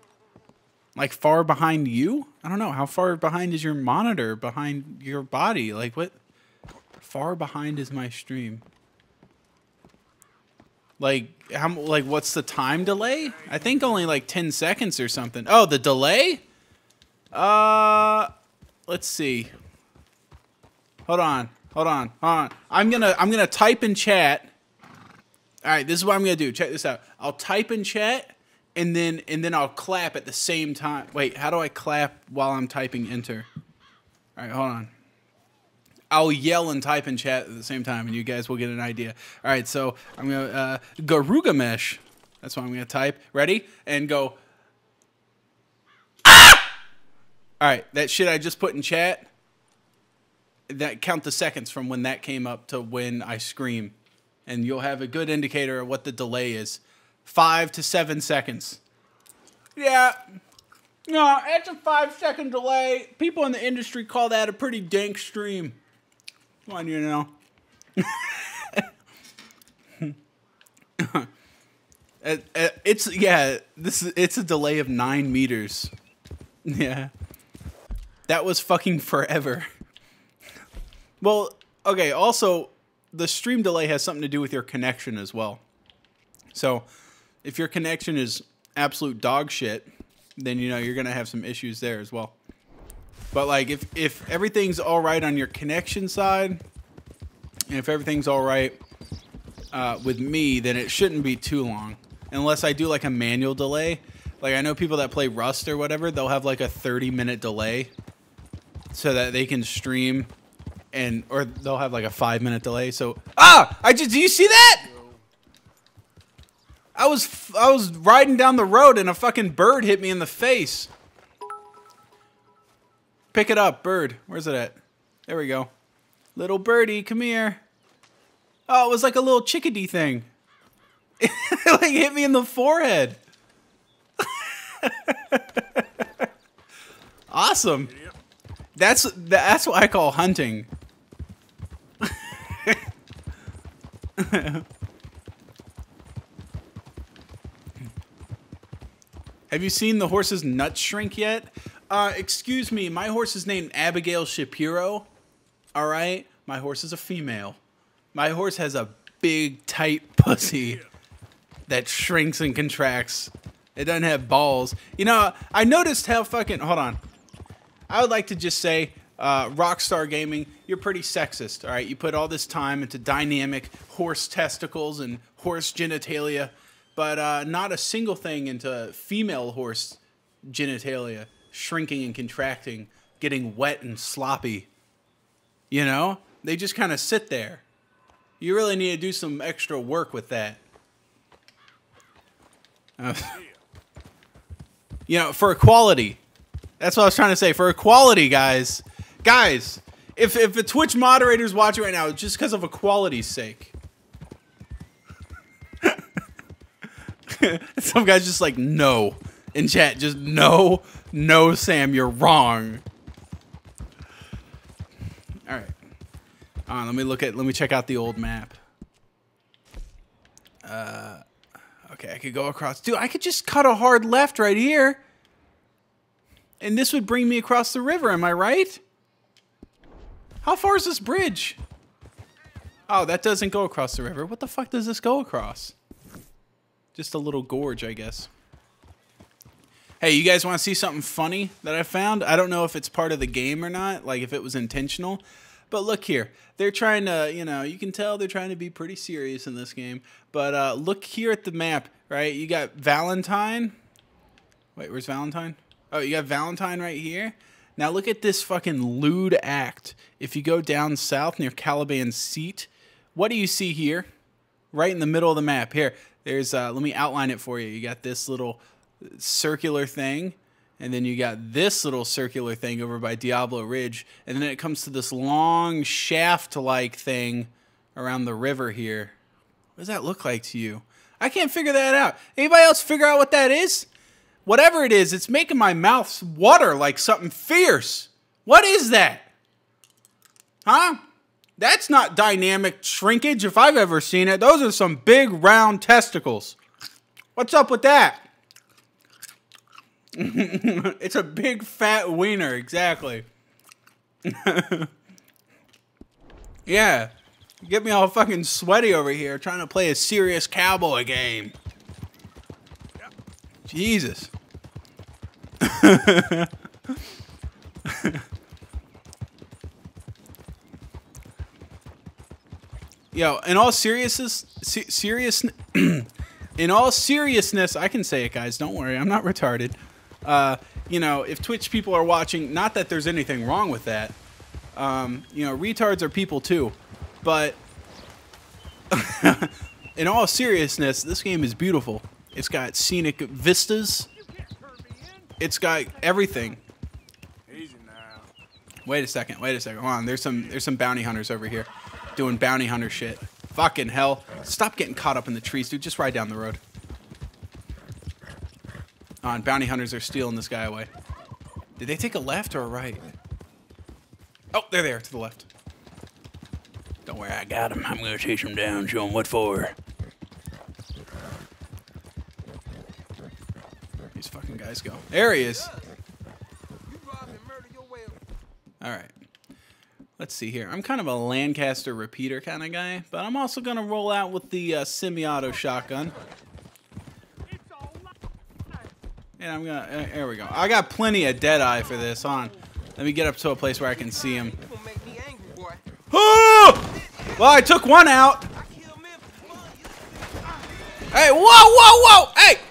Like far behind you? I don't know. How far behind is your monitor behind your body? Like what? Far behind is my stream. Like how like what's the time delay? I think only like 10 seconds or something. Oh, the delay? Uh let's see. Hold on. Hold on. Hold on. I'm going to I'm going to type in chat. All right, this is what I'm to do. Check this out. I'll type in chat and then and then I'll clap at the same time. Wait, how do I clap while I'm typing enter? All right, hold on. I'll yell and type in chat at the same time, and you guys will get an idea. All right, so I'm gonna uh, Garugamesh. That's what I'm gonna type. Ready? And go. Ah! All right, that shit I just put in chat. That count the seconds from when that came up to when I scream, and you'll have a good indicator of what the delay is. Five to seven seconds. Yeah. No, it's a five second delay. People in the industry call that a pretty dank stream. Come on, you know. It- it- it's yeah. This is it's a delay of nine meters. Yeah, that was fucking forever. Well, okay. Also, the stream delay has something to do with your connection as well. So, if your connection is absolute dog shit, then you know you're gonna have some issues there as well. But like if if everything's all right on your connection side, and if everything's all right uh, with me, then it shouldn't be too long. Unless I do like a manual delay. Like I know people that play Rust or whatever, they'll have like a 30 minute delay so that they can stream and or they'll have like a 5 minute delay. So ah, I just do you see that? I was f- I was riding down the road and a fucking bird hit me in the face. Pick it up, bird. Where's it at? There we go. Little birdie, come here. Oh, it was like a little chickadee thing. it like hit me in the forehead. awesome. That's that's what I call hunting. Have you seen the horse's nuts shrink yet? Uh, excuse me, my horse is named Abigail Shapiro. All right, my horse is a female. My horse has a big, tight pussy that shrinks and contracts. It doesn't have balls. You know, I noticed how fucking. Hold on. I would like to just say, uh, Rockstar Gaming, you're pretty sexist. All right, you put all this time into dynamic horse testicles and horse genitalia, but uh, not a single thing into female horse genitalia shrinking and contracting, getting wet and sloppy. You know, they just kind of sit there. You really need to do some extra work with that. Uh, you know, for equality. That's what I was trying to say. For equality, guys. Guys, if, if the Twitch moderator's watching right now, just because of a equality's sake. Some guy's just like, no. In chat, just no, no, Sam, you're wrong. All right. All right, let me look at, let me check out the old map. Uh, okay, I could go across. Dude, I could just cut a hard left right here. And this would bring me across the river, am I right? How far is this bridge? Oh, that doesn't go across the river. What the fuck does this go across? Just a little gorge, I guess. Hey, you guys want to see something funny that I found? I don't know if it's part of the game or not, like if it was intentional. But look here. They're trying to, you know, you can tell they're trying to be pretty serious in this game. But uh, look here at the map, right? You got Valentine. Wait, where's Valentine? Oh, you got Valentine right here. Now look at this fucking lewd act. If you go down south near Caliban Seat, what do you see here? Right in the middle of the map. Here, There's uh, let me outline it for you. You got this little circular thing, and then you got this little circular thing over by Diablo Ridge, and then it comes to this long shaft-like thing around the river here. What does that look like to you? I can't figure that out. Anybody else figure out what that is? Whatever it is, it's making my mouth water like something fierce. What is that? Huh? That's not dynamic shrinkage if I've ever seen it. Those are some big round testicles. What's up with that? it's a big fat wiener, exactly. yeah. Get me all fucking sweaty over here trying to play a serious cowboy game. Jesus. Yo, in all seriousness, se- serious, in all seriousness, I can say it, guys. Don't worry, I'm not retarded. Uh, you know, if Twitch people are watching, not that there's anything wrong with that. Um, you know, retards are people too, but in all seriousness, this game is beautiful. It's got scenic vistas. It's got everything. Easy now. Wait a second. Wait a second. Hold on. There's some there's some bounty hunters over here doing bounty hunter shit. Fucking hell. Stop getting caught up in the trees, dude. Just ride down the road. On bounty hunters are stealing this guy away. Did they take a left or a right? Oh, there they're there to the left. Don't worry, I got him. I'm gonna chase him down, show him what for. Guys go. There he is. All right. Let's see here. I'm kind of a Lancaster repeater kind of guy, but I'm also going to roll out with the uh, semi-auto shotgun. And I'm going to... Uh, there we go. I got plenty of Deadeye for this. On. Let me get up to a place where I can see him. Oh! Well, I took one out. Hey, whoa, whoa, whoa! Hey!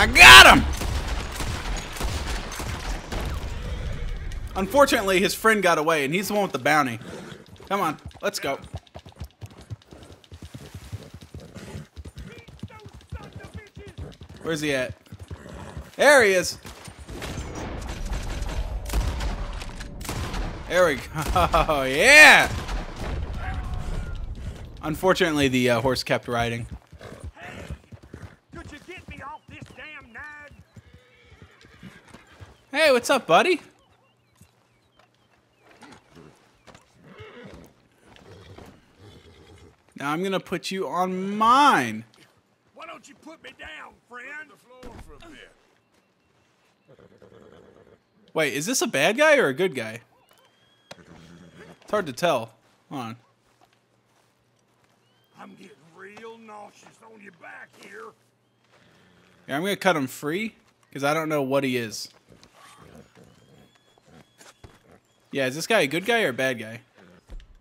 I got him! Unfortunately, his friend got away, and he's the one with the bounty. Come on, let's go. Where's he at? There he is. There we go. Oh, yeah! Unfortunately, the uh, horse kept riding. Could you get me off this damn nag? Hey, what's up, buddy? Now I'm gonna put you on mine. Why don't you put me down, friend? Floor for a bit. Wait, is this a bad guy or a good guy? It's hard to tell. Hold on. I'm getting real nauseous on your back here. Yeah, I'm gonna cut him free because I don't know what he is. Yeah, is this guy a good guy or a bad guy?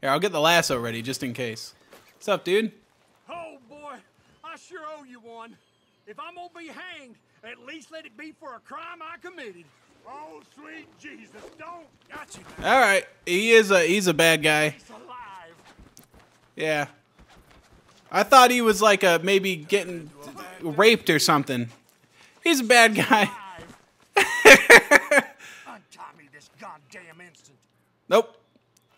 Here, I'll get the lasso ready just in case. What's up, dude? Oh boy, I sure owe you one. If I'm gonna be hanged, at least let it be for a crime I committed. Oh sweet Jesus, don't got you now. All right, he is a he's a bad guy. Yeah. I thought he was like a maybe getting raped or something. He's a bad guy. Untie me this goddamn instant. Nope.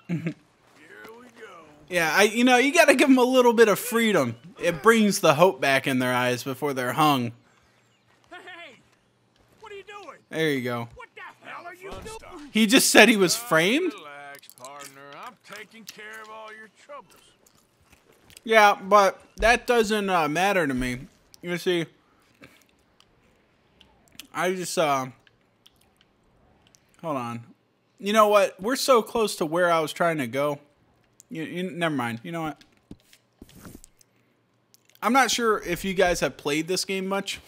Here we go. Yeah, I you know, you got to give them a little bit of freedom. It brings the hope back in their eyes before they're hung. Hey, what are you doing? There you go. What the hell are you doing? He just said he was framed? Relax, partner. I'm taking care of all your troubles. Yeah, but that doesn't uh, matter to me. You see, I just uh, hold on. You know what? We're so close to where I was trying to go. You, you, never mind. You know what? I'm not sure if you guys have played this game much,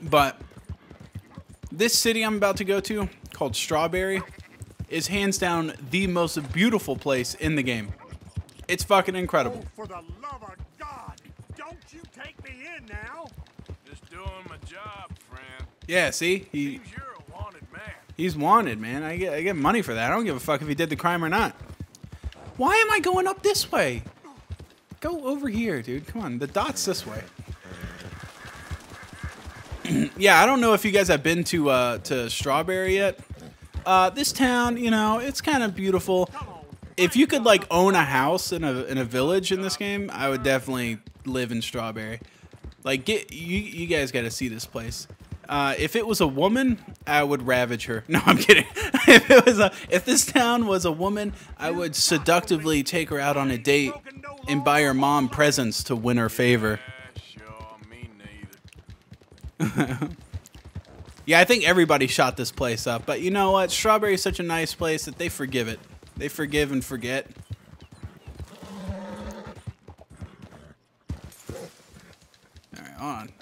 but this city I'm about to go to, called Strawberry, is hands down the most beautiful place in the game. It's fucking incredible. Oh, for the love of God, don't you take me in now. Just doing my job, friend. Yeah, see, he Seems you're a wanted man. He's wanted, man. I get I get money for that. I don't give a fuck if he did the crime or not. Why am I going up this way? go over here, dude. Come on, the dot's this way. yeah, I don't know if you guys have been to uh, to Strawberry yet. Uh, this town, you know, it's kind of beautiful. If you could like own a house in a in a village in this game, I would definitely live in Strawberry. Like, get you you guys got to see this place. Uh, if it was a woman, I would ravage her. No, I'm kidding. if it was a, if this town was a woman, I would seductively take her out on a date and buy her mom presents to win her favor. Yeah, I think everybody shot this place up, but you know what? Strawberry is such a nice place that they forgive it. They forgive and forget. All right, on.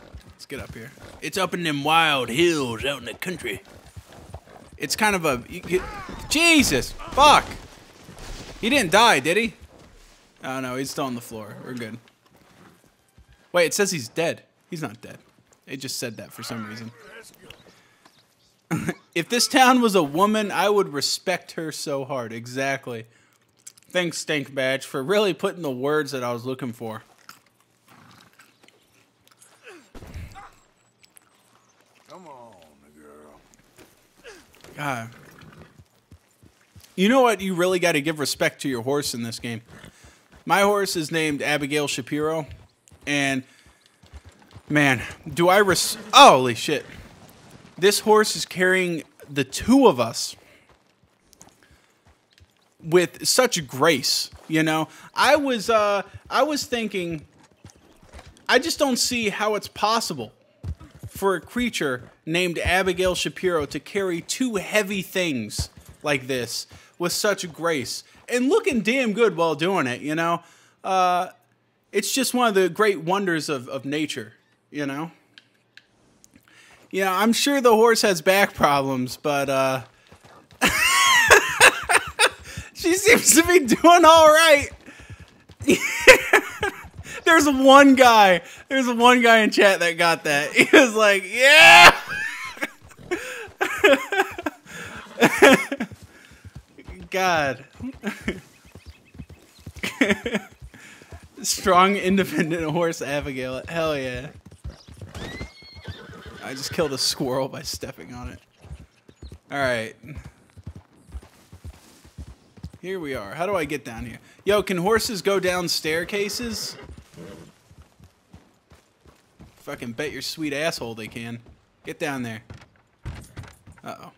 Let's get up here. It's up in them wild hills out in the country. It's kind of a Jesus, fuck. He didn't die, did he? Oh no, he's still on the floor. We're good. Wait, it says he's dead. He's not dead. It just said that for some reason. if this town was a woman, I would respect her so hard. Exactly. Thanks, Stink Badge, for really putting the words that I was looking for. Come on, girl. God. You know what? You really got to give respect to your horse in this game. My horse is named Abigail Shapiro, and man, do I res- holy shit! This horse is carrying the two of us with such grace. You know, I was uh, I was thinking, I just don't see how it's possible for a creature named Abigail Shapiro to carry two heavy things like this with such grace and looking damn good while doing it, you know? Uh, it's just one of the great wonders of, of nature, you know? Yeah, I'm sure the horse has back problems, but uh, she seems to be doing all right. There's one guy. There's one guy in chat that got that. He was like, "Yeah." God. Strong, independent horse, Abigail. Hell yeah. I just killed a squirrel by stepping on it. All right. Here we are. How do I get down here? Yo, can horses go down staircases? Fucking bet your sweet asshole they can. Get down there. Uh oh.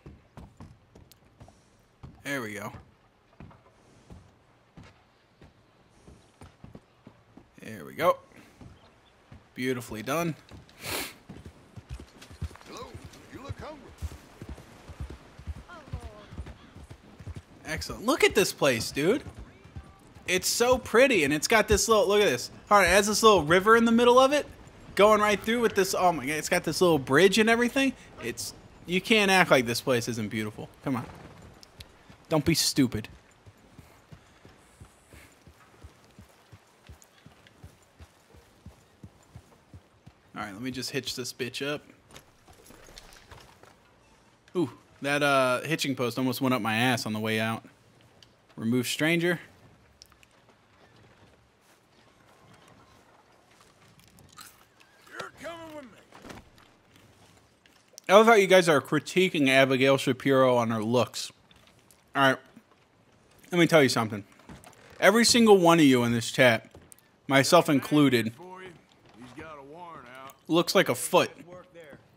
There we go. There we go. Beautifully done. Hello, you look hungry. Excellent. Look at this place, dude. It's so pretty, and it's got this little. Look at this. All right, it has this little river in the middle of it, going right through with this. Oh my god, it's got this little bridge and everything. It's. You can't act like this place isn't beautiful. Come on. Don't be stupid. All right, let me just hitch this bitch up. Ooh, that uh, hitching post almost went up my ass on the way out. Remove stranger. You're coming with me. I love how you guys are critiquing Abigail Shapiro on her looks. All right, let me tell you something. Every single one of you in this chat, myself included, looks like a foot.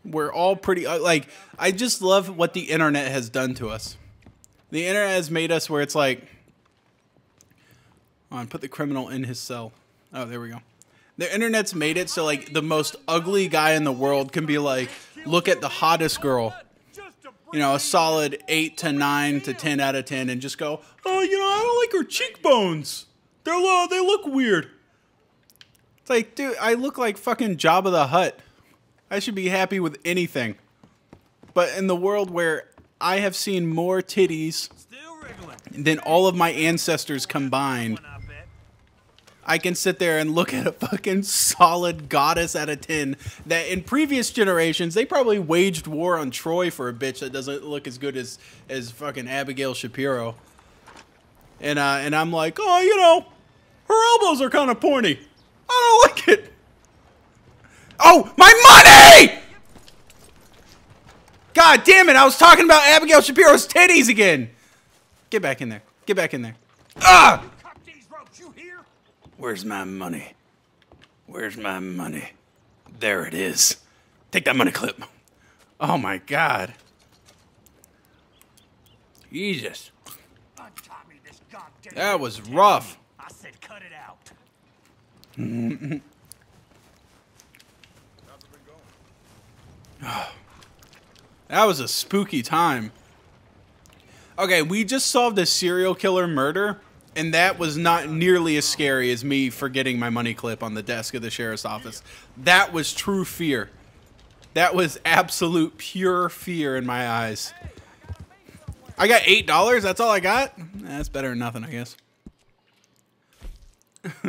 We're all pretty uh, like I just love what the internet has done to us. The internet has made us where it's like on put the criminal in his cell. Oh, there we go. The internet's made it so like the most ugly guy in the world can be like, look at the hottest girl. You know, a solid 8 to 9 to 10 out of 10 and just go, "Oh, you know, I don't like her cheekbones. They're low, they look weird." It's like, dude, I look like fucking Jabba the Hutt. I should be happy with anything. But in the world where I have seen more titties than all of my ancestors combined, I can sit there and look at a fucking solid goddess out of 10 that in previous generations, they probably waged war on Troy for a bitch that doesn't look as good as, as fucking Abigail Shapiro. And, uh, and I'm like, oh, you know, her elbows are kind of pointy. I don't like it. Oh, my money! God damn it! I was talking about Abigail Shapiro's titties again. Get back in there. Get back in there. Ah! Cut these ropes, you hear? Where's my money? Where's my money? There it is. Take that money clip. Oh my god. Jesus. That was rough. I said cut it out. That was a spooky time. Okay, we just solved a serial killer murder, and that was not nearly as scary as me forgetting my money clip on the desk of the sheriff's office. That was true fear. That was absolute pure fear in my eyes. I got eight dollars. That's all I got. Eh, that's better than nothing, I guess.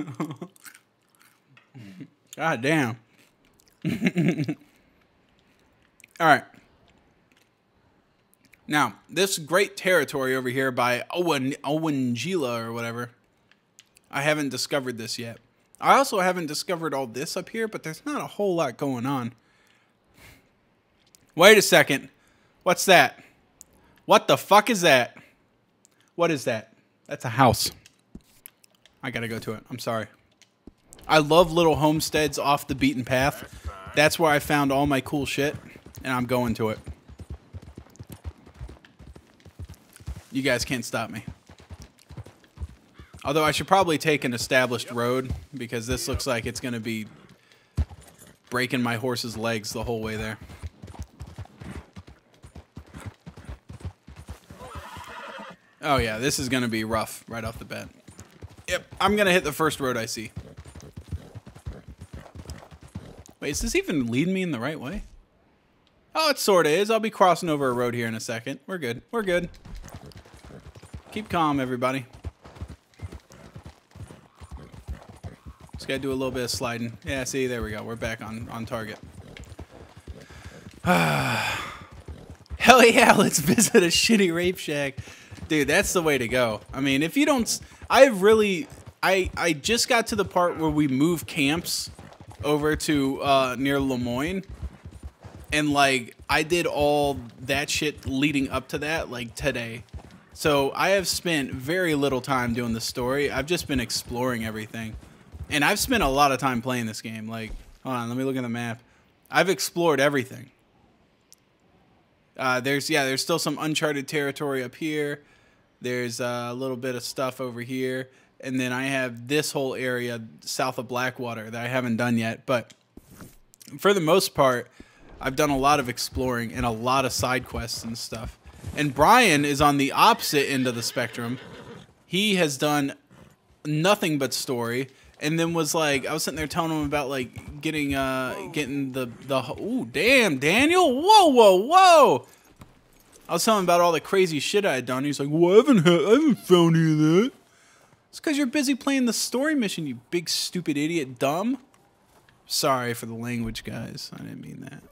God damn. all right. Now, this great territory over here by Owen Owanjila or whatever. I haven't discovered this yet. I also haven't discovered all this up here, but there's not a whole lot going on. Wait a second. What's that? What the fuck is that? What is that? That's a house. I gotta go to it. I'm sorry. I love little homesteads off the beaten path. That's where I found all my cool shit, and I'm going to it. You guys can't stop me. Although I should probably take an established road because this looks like it's going to be breaking my horse's legs the whole way there. Oh yeah, this is going to be rough right off the bat. Yep, I'm going to hit the first road I see. Wait, is this even leading me in the right way? Oh, it sort of is. I'll be crossing over a road here in a second. We're good. We're good. Keep calm, everybody. Just gotta do a little bit of sliding. Yeah, see, there we go. We're back on, on target. Hell yeah, let's visit a shitty rape shack. Dude, that's the way to go. I mean, if you don't... s- I really... I, I just got to the part where we move camps over to uh, near Lemoyne. And, like, I did all that shit leading up to that, like, today. So I have spent very little time doing the story. I've just been exploring everything. And I've spent a lot of time playing this game. Like, hold on, let me look at the map. I've explored everything. Uh, there's yeah, there's still some uncharted territory up here. There's a little bit of stuff over here, and then I have this whole area south of Blackwater that I haven't done yet. But for the most part, I've done a lot of exploring and a lot of side quests and stuff. And Brian is on the opposite end of the spectrum. He has done nothing but story and then was like I was sitting there telling him about like getting uh getting the the ooh damn Daniel whoa whoa whoa! I was telling him about all the crazy shit I had done. He's like well I haven't I haven't found any of that. It's because you're busy playing the story mission you big stupid idiot dumb. Sorry for the language guys. I didn't mean that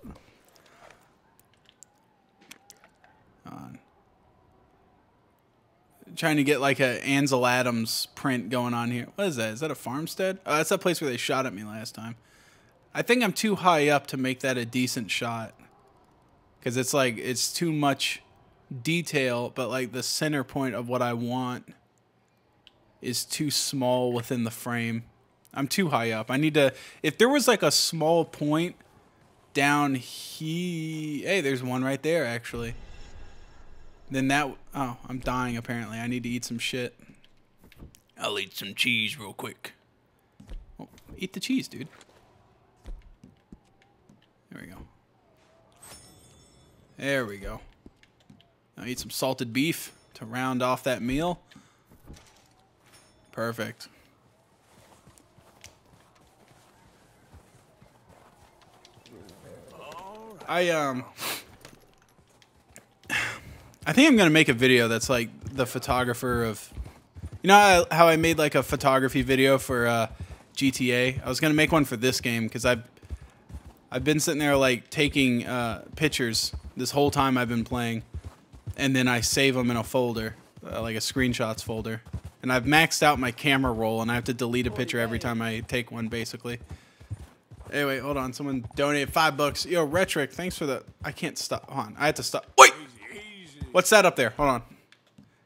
on trying to get like a Ansel Adams print going on here. What is that? Is that a farmstead? Oh, that's that place where they shot at me last time. I think I'm too high up to make that a decent shot. Cause it's like it's too much detail, but like the center point of what I want is too small within the frame. I'm too high up. I need to if there was like a small point down here, hey, there's one right there actually. Then that oh, I'm dying apparently. I need to eat some shit. I'll eat some cheese real quick. Oh, eat the cheese, dude. There we go. There we go. Now eat some salted beef to round off that meal. Perfect. I um I think I'm gonna make a video that's like the photographer of, you know how I, made like a photography video for uh, GTA. I was gonna make one for this game because I've I've been sitting there like taking uh, pictures this whole time I've been playing, and then I save them in a folder, uh, like a screenshots folder, and I've maxed out my camera roll, and I have to delete a picture every time I take one, basically. Anyway, hold on. Someone donated five bucks. Yo, Retric, thanks for the. I can't stop. Hold on. I have to stop. Wait. What's that up there? Hold on.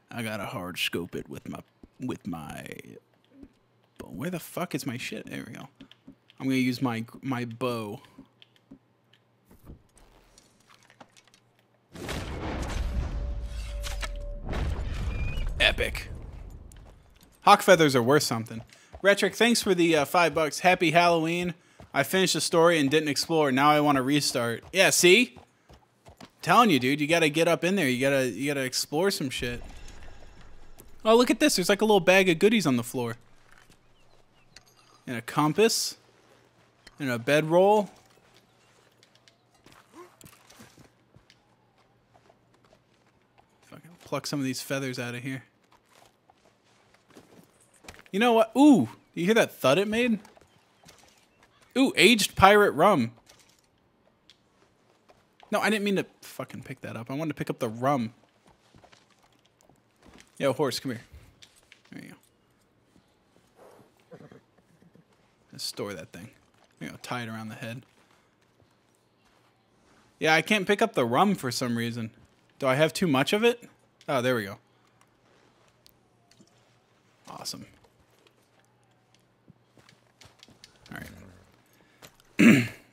I gotta hard scope it with my with my. Where the fuck is my shit? There we go. I'm gonna use my my bow. Epic. Hawk feathers are worth something. Retric, thanks for the uh, five bucks. Happy Halloween. I finished the story and didn't explore. Now I want to restart. Yeah, see? Telling you, dude, you gotta get up in there. You gotta you gotta explore some shit. Oh, look at this. There's like a little bag of goodies on the floor. And a compass. And a bedroll. Fucking pluck some of these feathers out of here. You know what? Ooh, you hear that thud it made? Ooh, aged pirate rum. No, I didn't mean to fucking pick that up. I wanted to pick up the rum. Yo, horse, come here. There you go. Let's store that thing. You know, tie it around the head. Yeah, I can't pick up the rum for some reason. Do I have too much of it? Oh, there we go. Awesome. All right.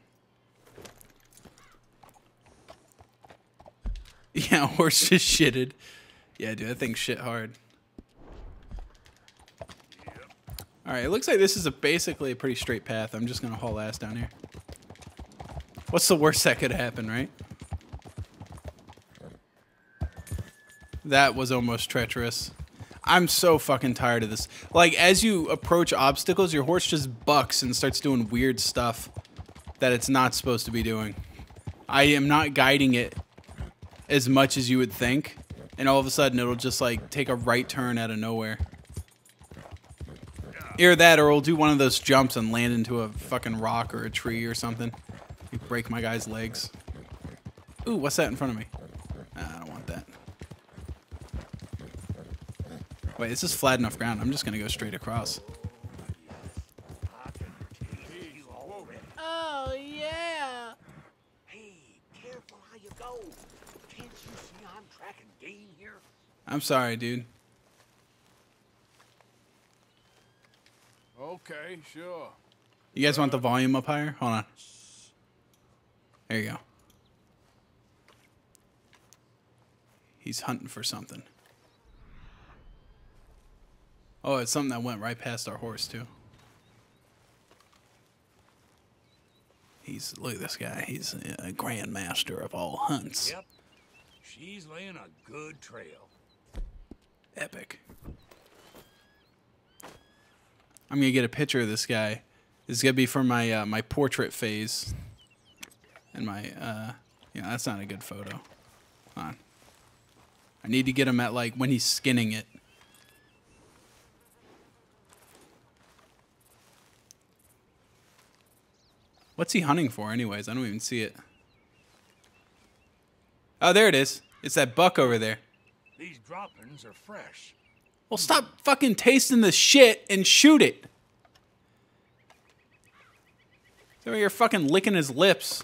yeah, horse just shitted. Yeah, dude, that thing's shit hard. All right, it looks like this is a basically a pretty straight path. I'm just gonna haul ass down here. What's the worst that could happen, right? That was almost treacherous. I'm so fucking tired of this. Like, as you approach obstacles, your horse just bucks and starts doing weird stuff that it's not supposed to be doing. I am not guiding it as much as you would think, and all of a sudden it'll just like take a right turn out of nowhere. Either that, or we'll do one of those jumps and land into a fucking rock or a tree or something. You break my guy's legs. Ooh, what's that in front of me? Nah, I don't want that. Wait, this is flat enough ground. I'm just gonna go straight across. Oh, yeah. Hey, careful how you go. Can't you see I'm tracking game here? I'm sorry, dude. Okay, sure. You guys want the volume up higher? Hold on. There you go. He's hunting for something. Oh, it's something that went right past our horse too. He's look at this guy. He's a grandmaster of all hunts. Yep. She's laying a good trail. Epic. I'm gonna get a picture of this guy. This is gonna be for my uh, my portrait phase. And my uh, yeah, that's not a good photo. Hold on. I need to get him at like when he's skinning it. What's he hunting for, anyways? I don't even see it. Oh, there it is. It's that buck over there. These droppings are fresh. Well, stop fucking tasting the shit and shoot it. So you're fucking licking his lips.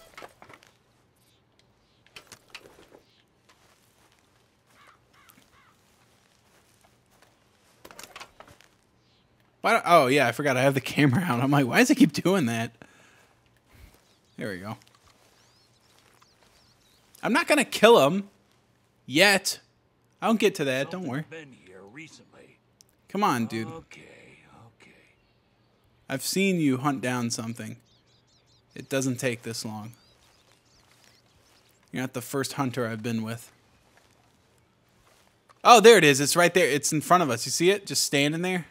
Why oh yeah, I forgot I have the camera out. I'm like, why does it keep doing that? There we go. I'm not gonna kill him yet. I don't get to that. Don't worry. Been here recently. Come on, dude. Okay, okay. I've seen you hunt down something. It doesn't take this long. You're not the first hunter I've been with. Oh, there it is. It's right there. It's in front of us. You see it? Just standing there.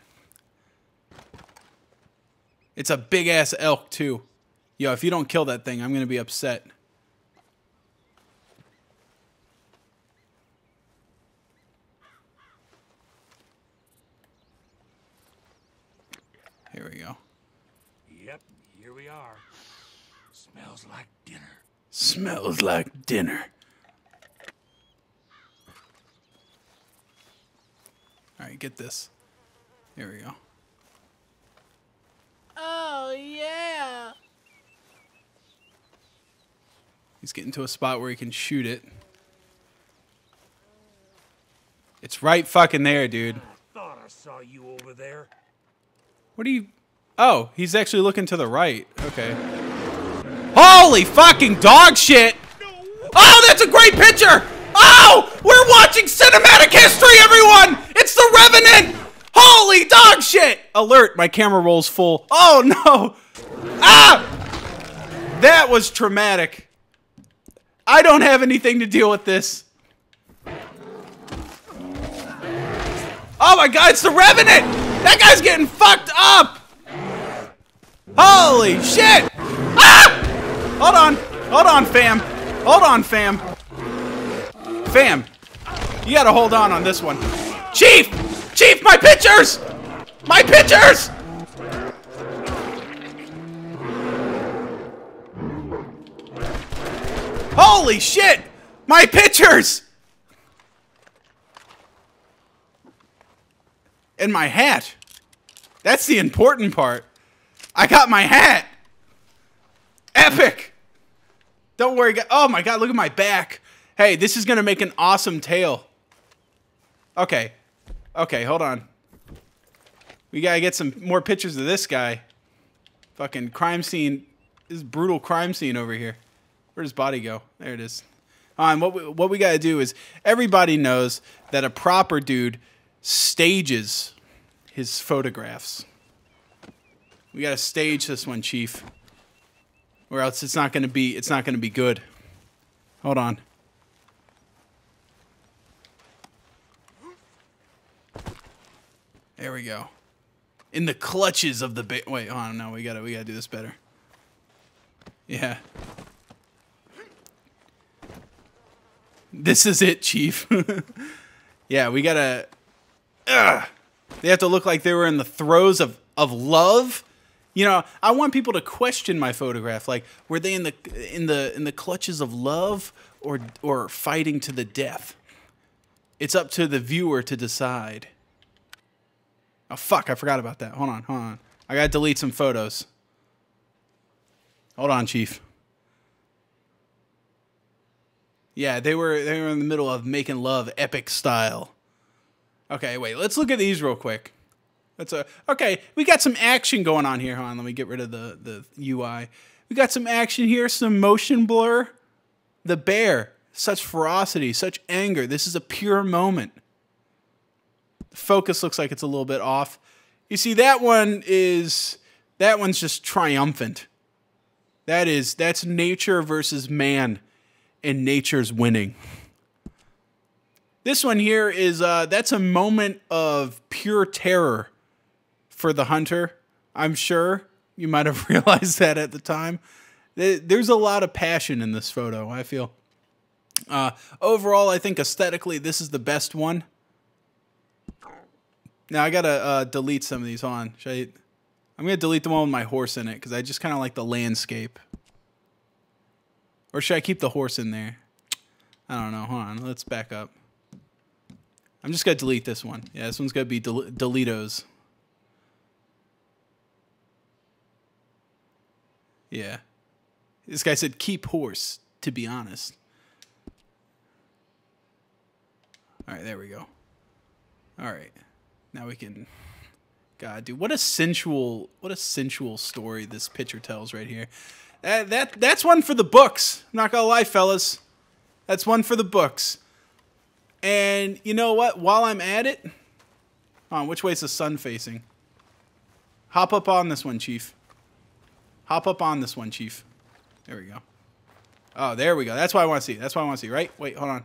It's a big ass elk, too. Yo, if you don't kill that thing, I'm going to be upset. Here we go. Yep, here we are. Smells like dinner. Smells like dinner. All right, get this. There we go. Oh, yeah. He's getting to a spot where he can shoot it. It's right fucking there, dude. Thought I saw you over there. What are you? Oh, he's actually looking to the right. Okay. Holy fucking dog shit! Oh, that's a great picture! Oh, we're watching cinematic history, everyone! It's the Revenant! Holy dog shit! Alert, my camera rolls full. Oh no! Ah! That was traumatic. I don't have anything to deal with this. Oh my god, it's the Revenant! That guy's getting fucked up! Holy shit! Ah! Hold on. Hold on, fam. Hold on, fam. Fam. You gotta hold on on this one. Chief! Chief, my pictures! My pictures! Holy shit! My pictures! And my hat. That's the important part. I got my hat. Epic. Don't worry. Oh my god, look at my back. Hey, this is gonna make an awesome tail. Okay. Okay, hold on. We gotta get some more pictures of this guy. Fucking crime scene. This brutal crime scene over here. Where'd his body go? There it is. Um, what we, what we gotta do is everybody knows that a proper dude stages his photographs. We gotta stage this one, Chief, or else it's not gonna be it's not gonna be good. Hold on. There we go. In the clutches of the ba- wait. On, no, we gotta we gotta do this better. Yeah. This is it, Chief. yeah, we gotta. Ugh. They have to look like they were in the throes of, of love. You know, I want people to question my photograph. Like, were they in the in the in the clutches of love or or fighting to the death? It's up to the viewer to decide. Oh fuck, I forgot about that. Hold on, hold on. I gotta delete some photos. Hold on, Chief. Yeah, they were they were in the middle of making love epic style. Okay, wait. Let's look at these real quick. That's a okay. We got some action going on here. Hold on, let me get rid of the the UI. We got some action here, some motion blur. The bear, such ferocity, such anger. This is a pure moment. Focus looks like it's a little bit off. You see, that one is that one's just triumphant. That is that's nature versus man, and nature's winning. This one here is uh, that's a moment of pure terror for the hunter. I'm sure you might have realized that at the time. There's a lot of passion in this photo. I feel. Uh, overall, I think aesthetically, this is the best one. Now I gotta uh, delete some of these. on. Should I? I'm gonna delete the one with my horse in it because I just kind of like the landscape. Or should I keep the horse in there? I don't know. Hold on. Let's back up. I'm just gonna delete this one. Yeah, this one's gonna be del- deletos. Yeah. This guy said keep horse, to be honest. Alright, there we go. Alright. Now we can God, dude, what a sensual what a sensual story this picture tells right here. That, that that's one for the books. I'm not gonna lie, fellas. That's one for the books. And you know what? While I'm at it, on which way is the sun facing? Hop up on this one, Chief. Hop up on this one, Chief. There we go. Oh, there we go. That's what I want to see. That's what I want to see, right? Wait, hold on.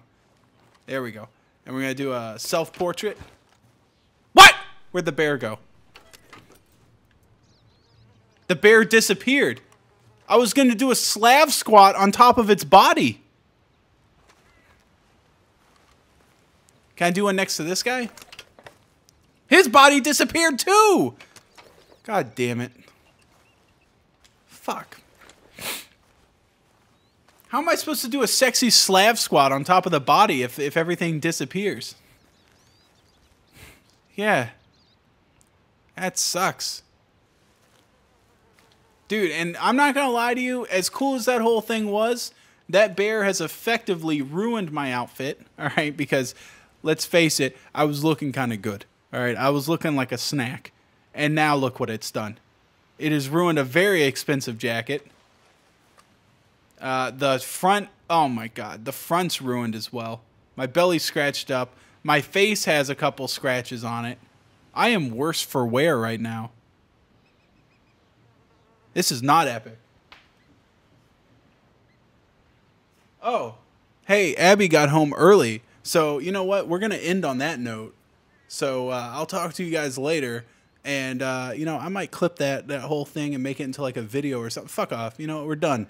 There we go. And we're going to do a self portrait. What? Where'd the bear go? The bear disappeared. I was going to do a Slav squat on top of its body. Can I do one next to this guy? His body disappeared too. God damn it. Fuck. How am I supposed to do a sexy Slav squat on top of the body if, if everything disappears? Yeah. That sucks. Dude, and I'm not going to lie to you, as cool as that whole thing was, that bear has effectively ruined my outfit, all right? Because let's face it, I was looking kind of good, all right? I was looking like a snack. And now look what it's done. It has ruined a very expensive jacket. Uh, the front, oh my god, the front's ruined as well. My belly's scratched up. My face has a couple scratches on it. I am worse for wear right now. This is not epic. Oh, hey, Abby got home early. So, you know what? We're going to end on that note. So, uh, I'll talk to you guys later. And, uh, you know, I might clip that, that whole thing and make it into like a video or something. Fuck off. You know, we're done.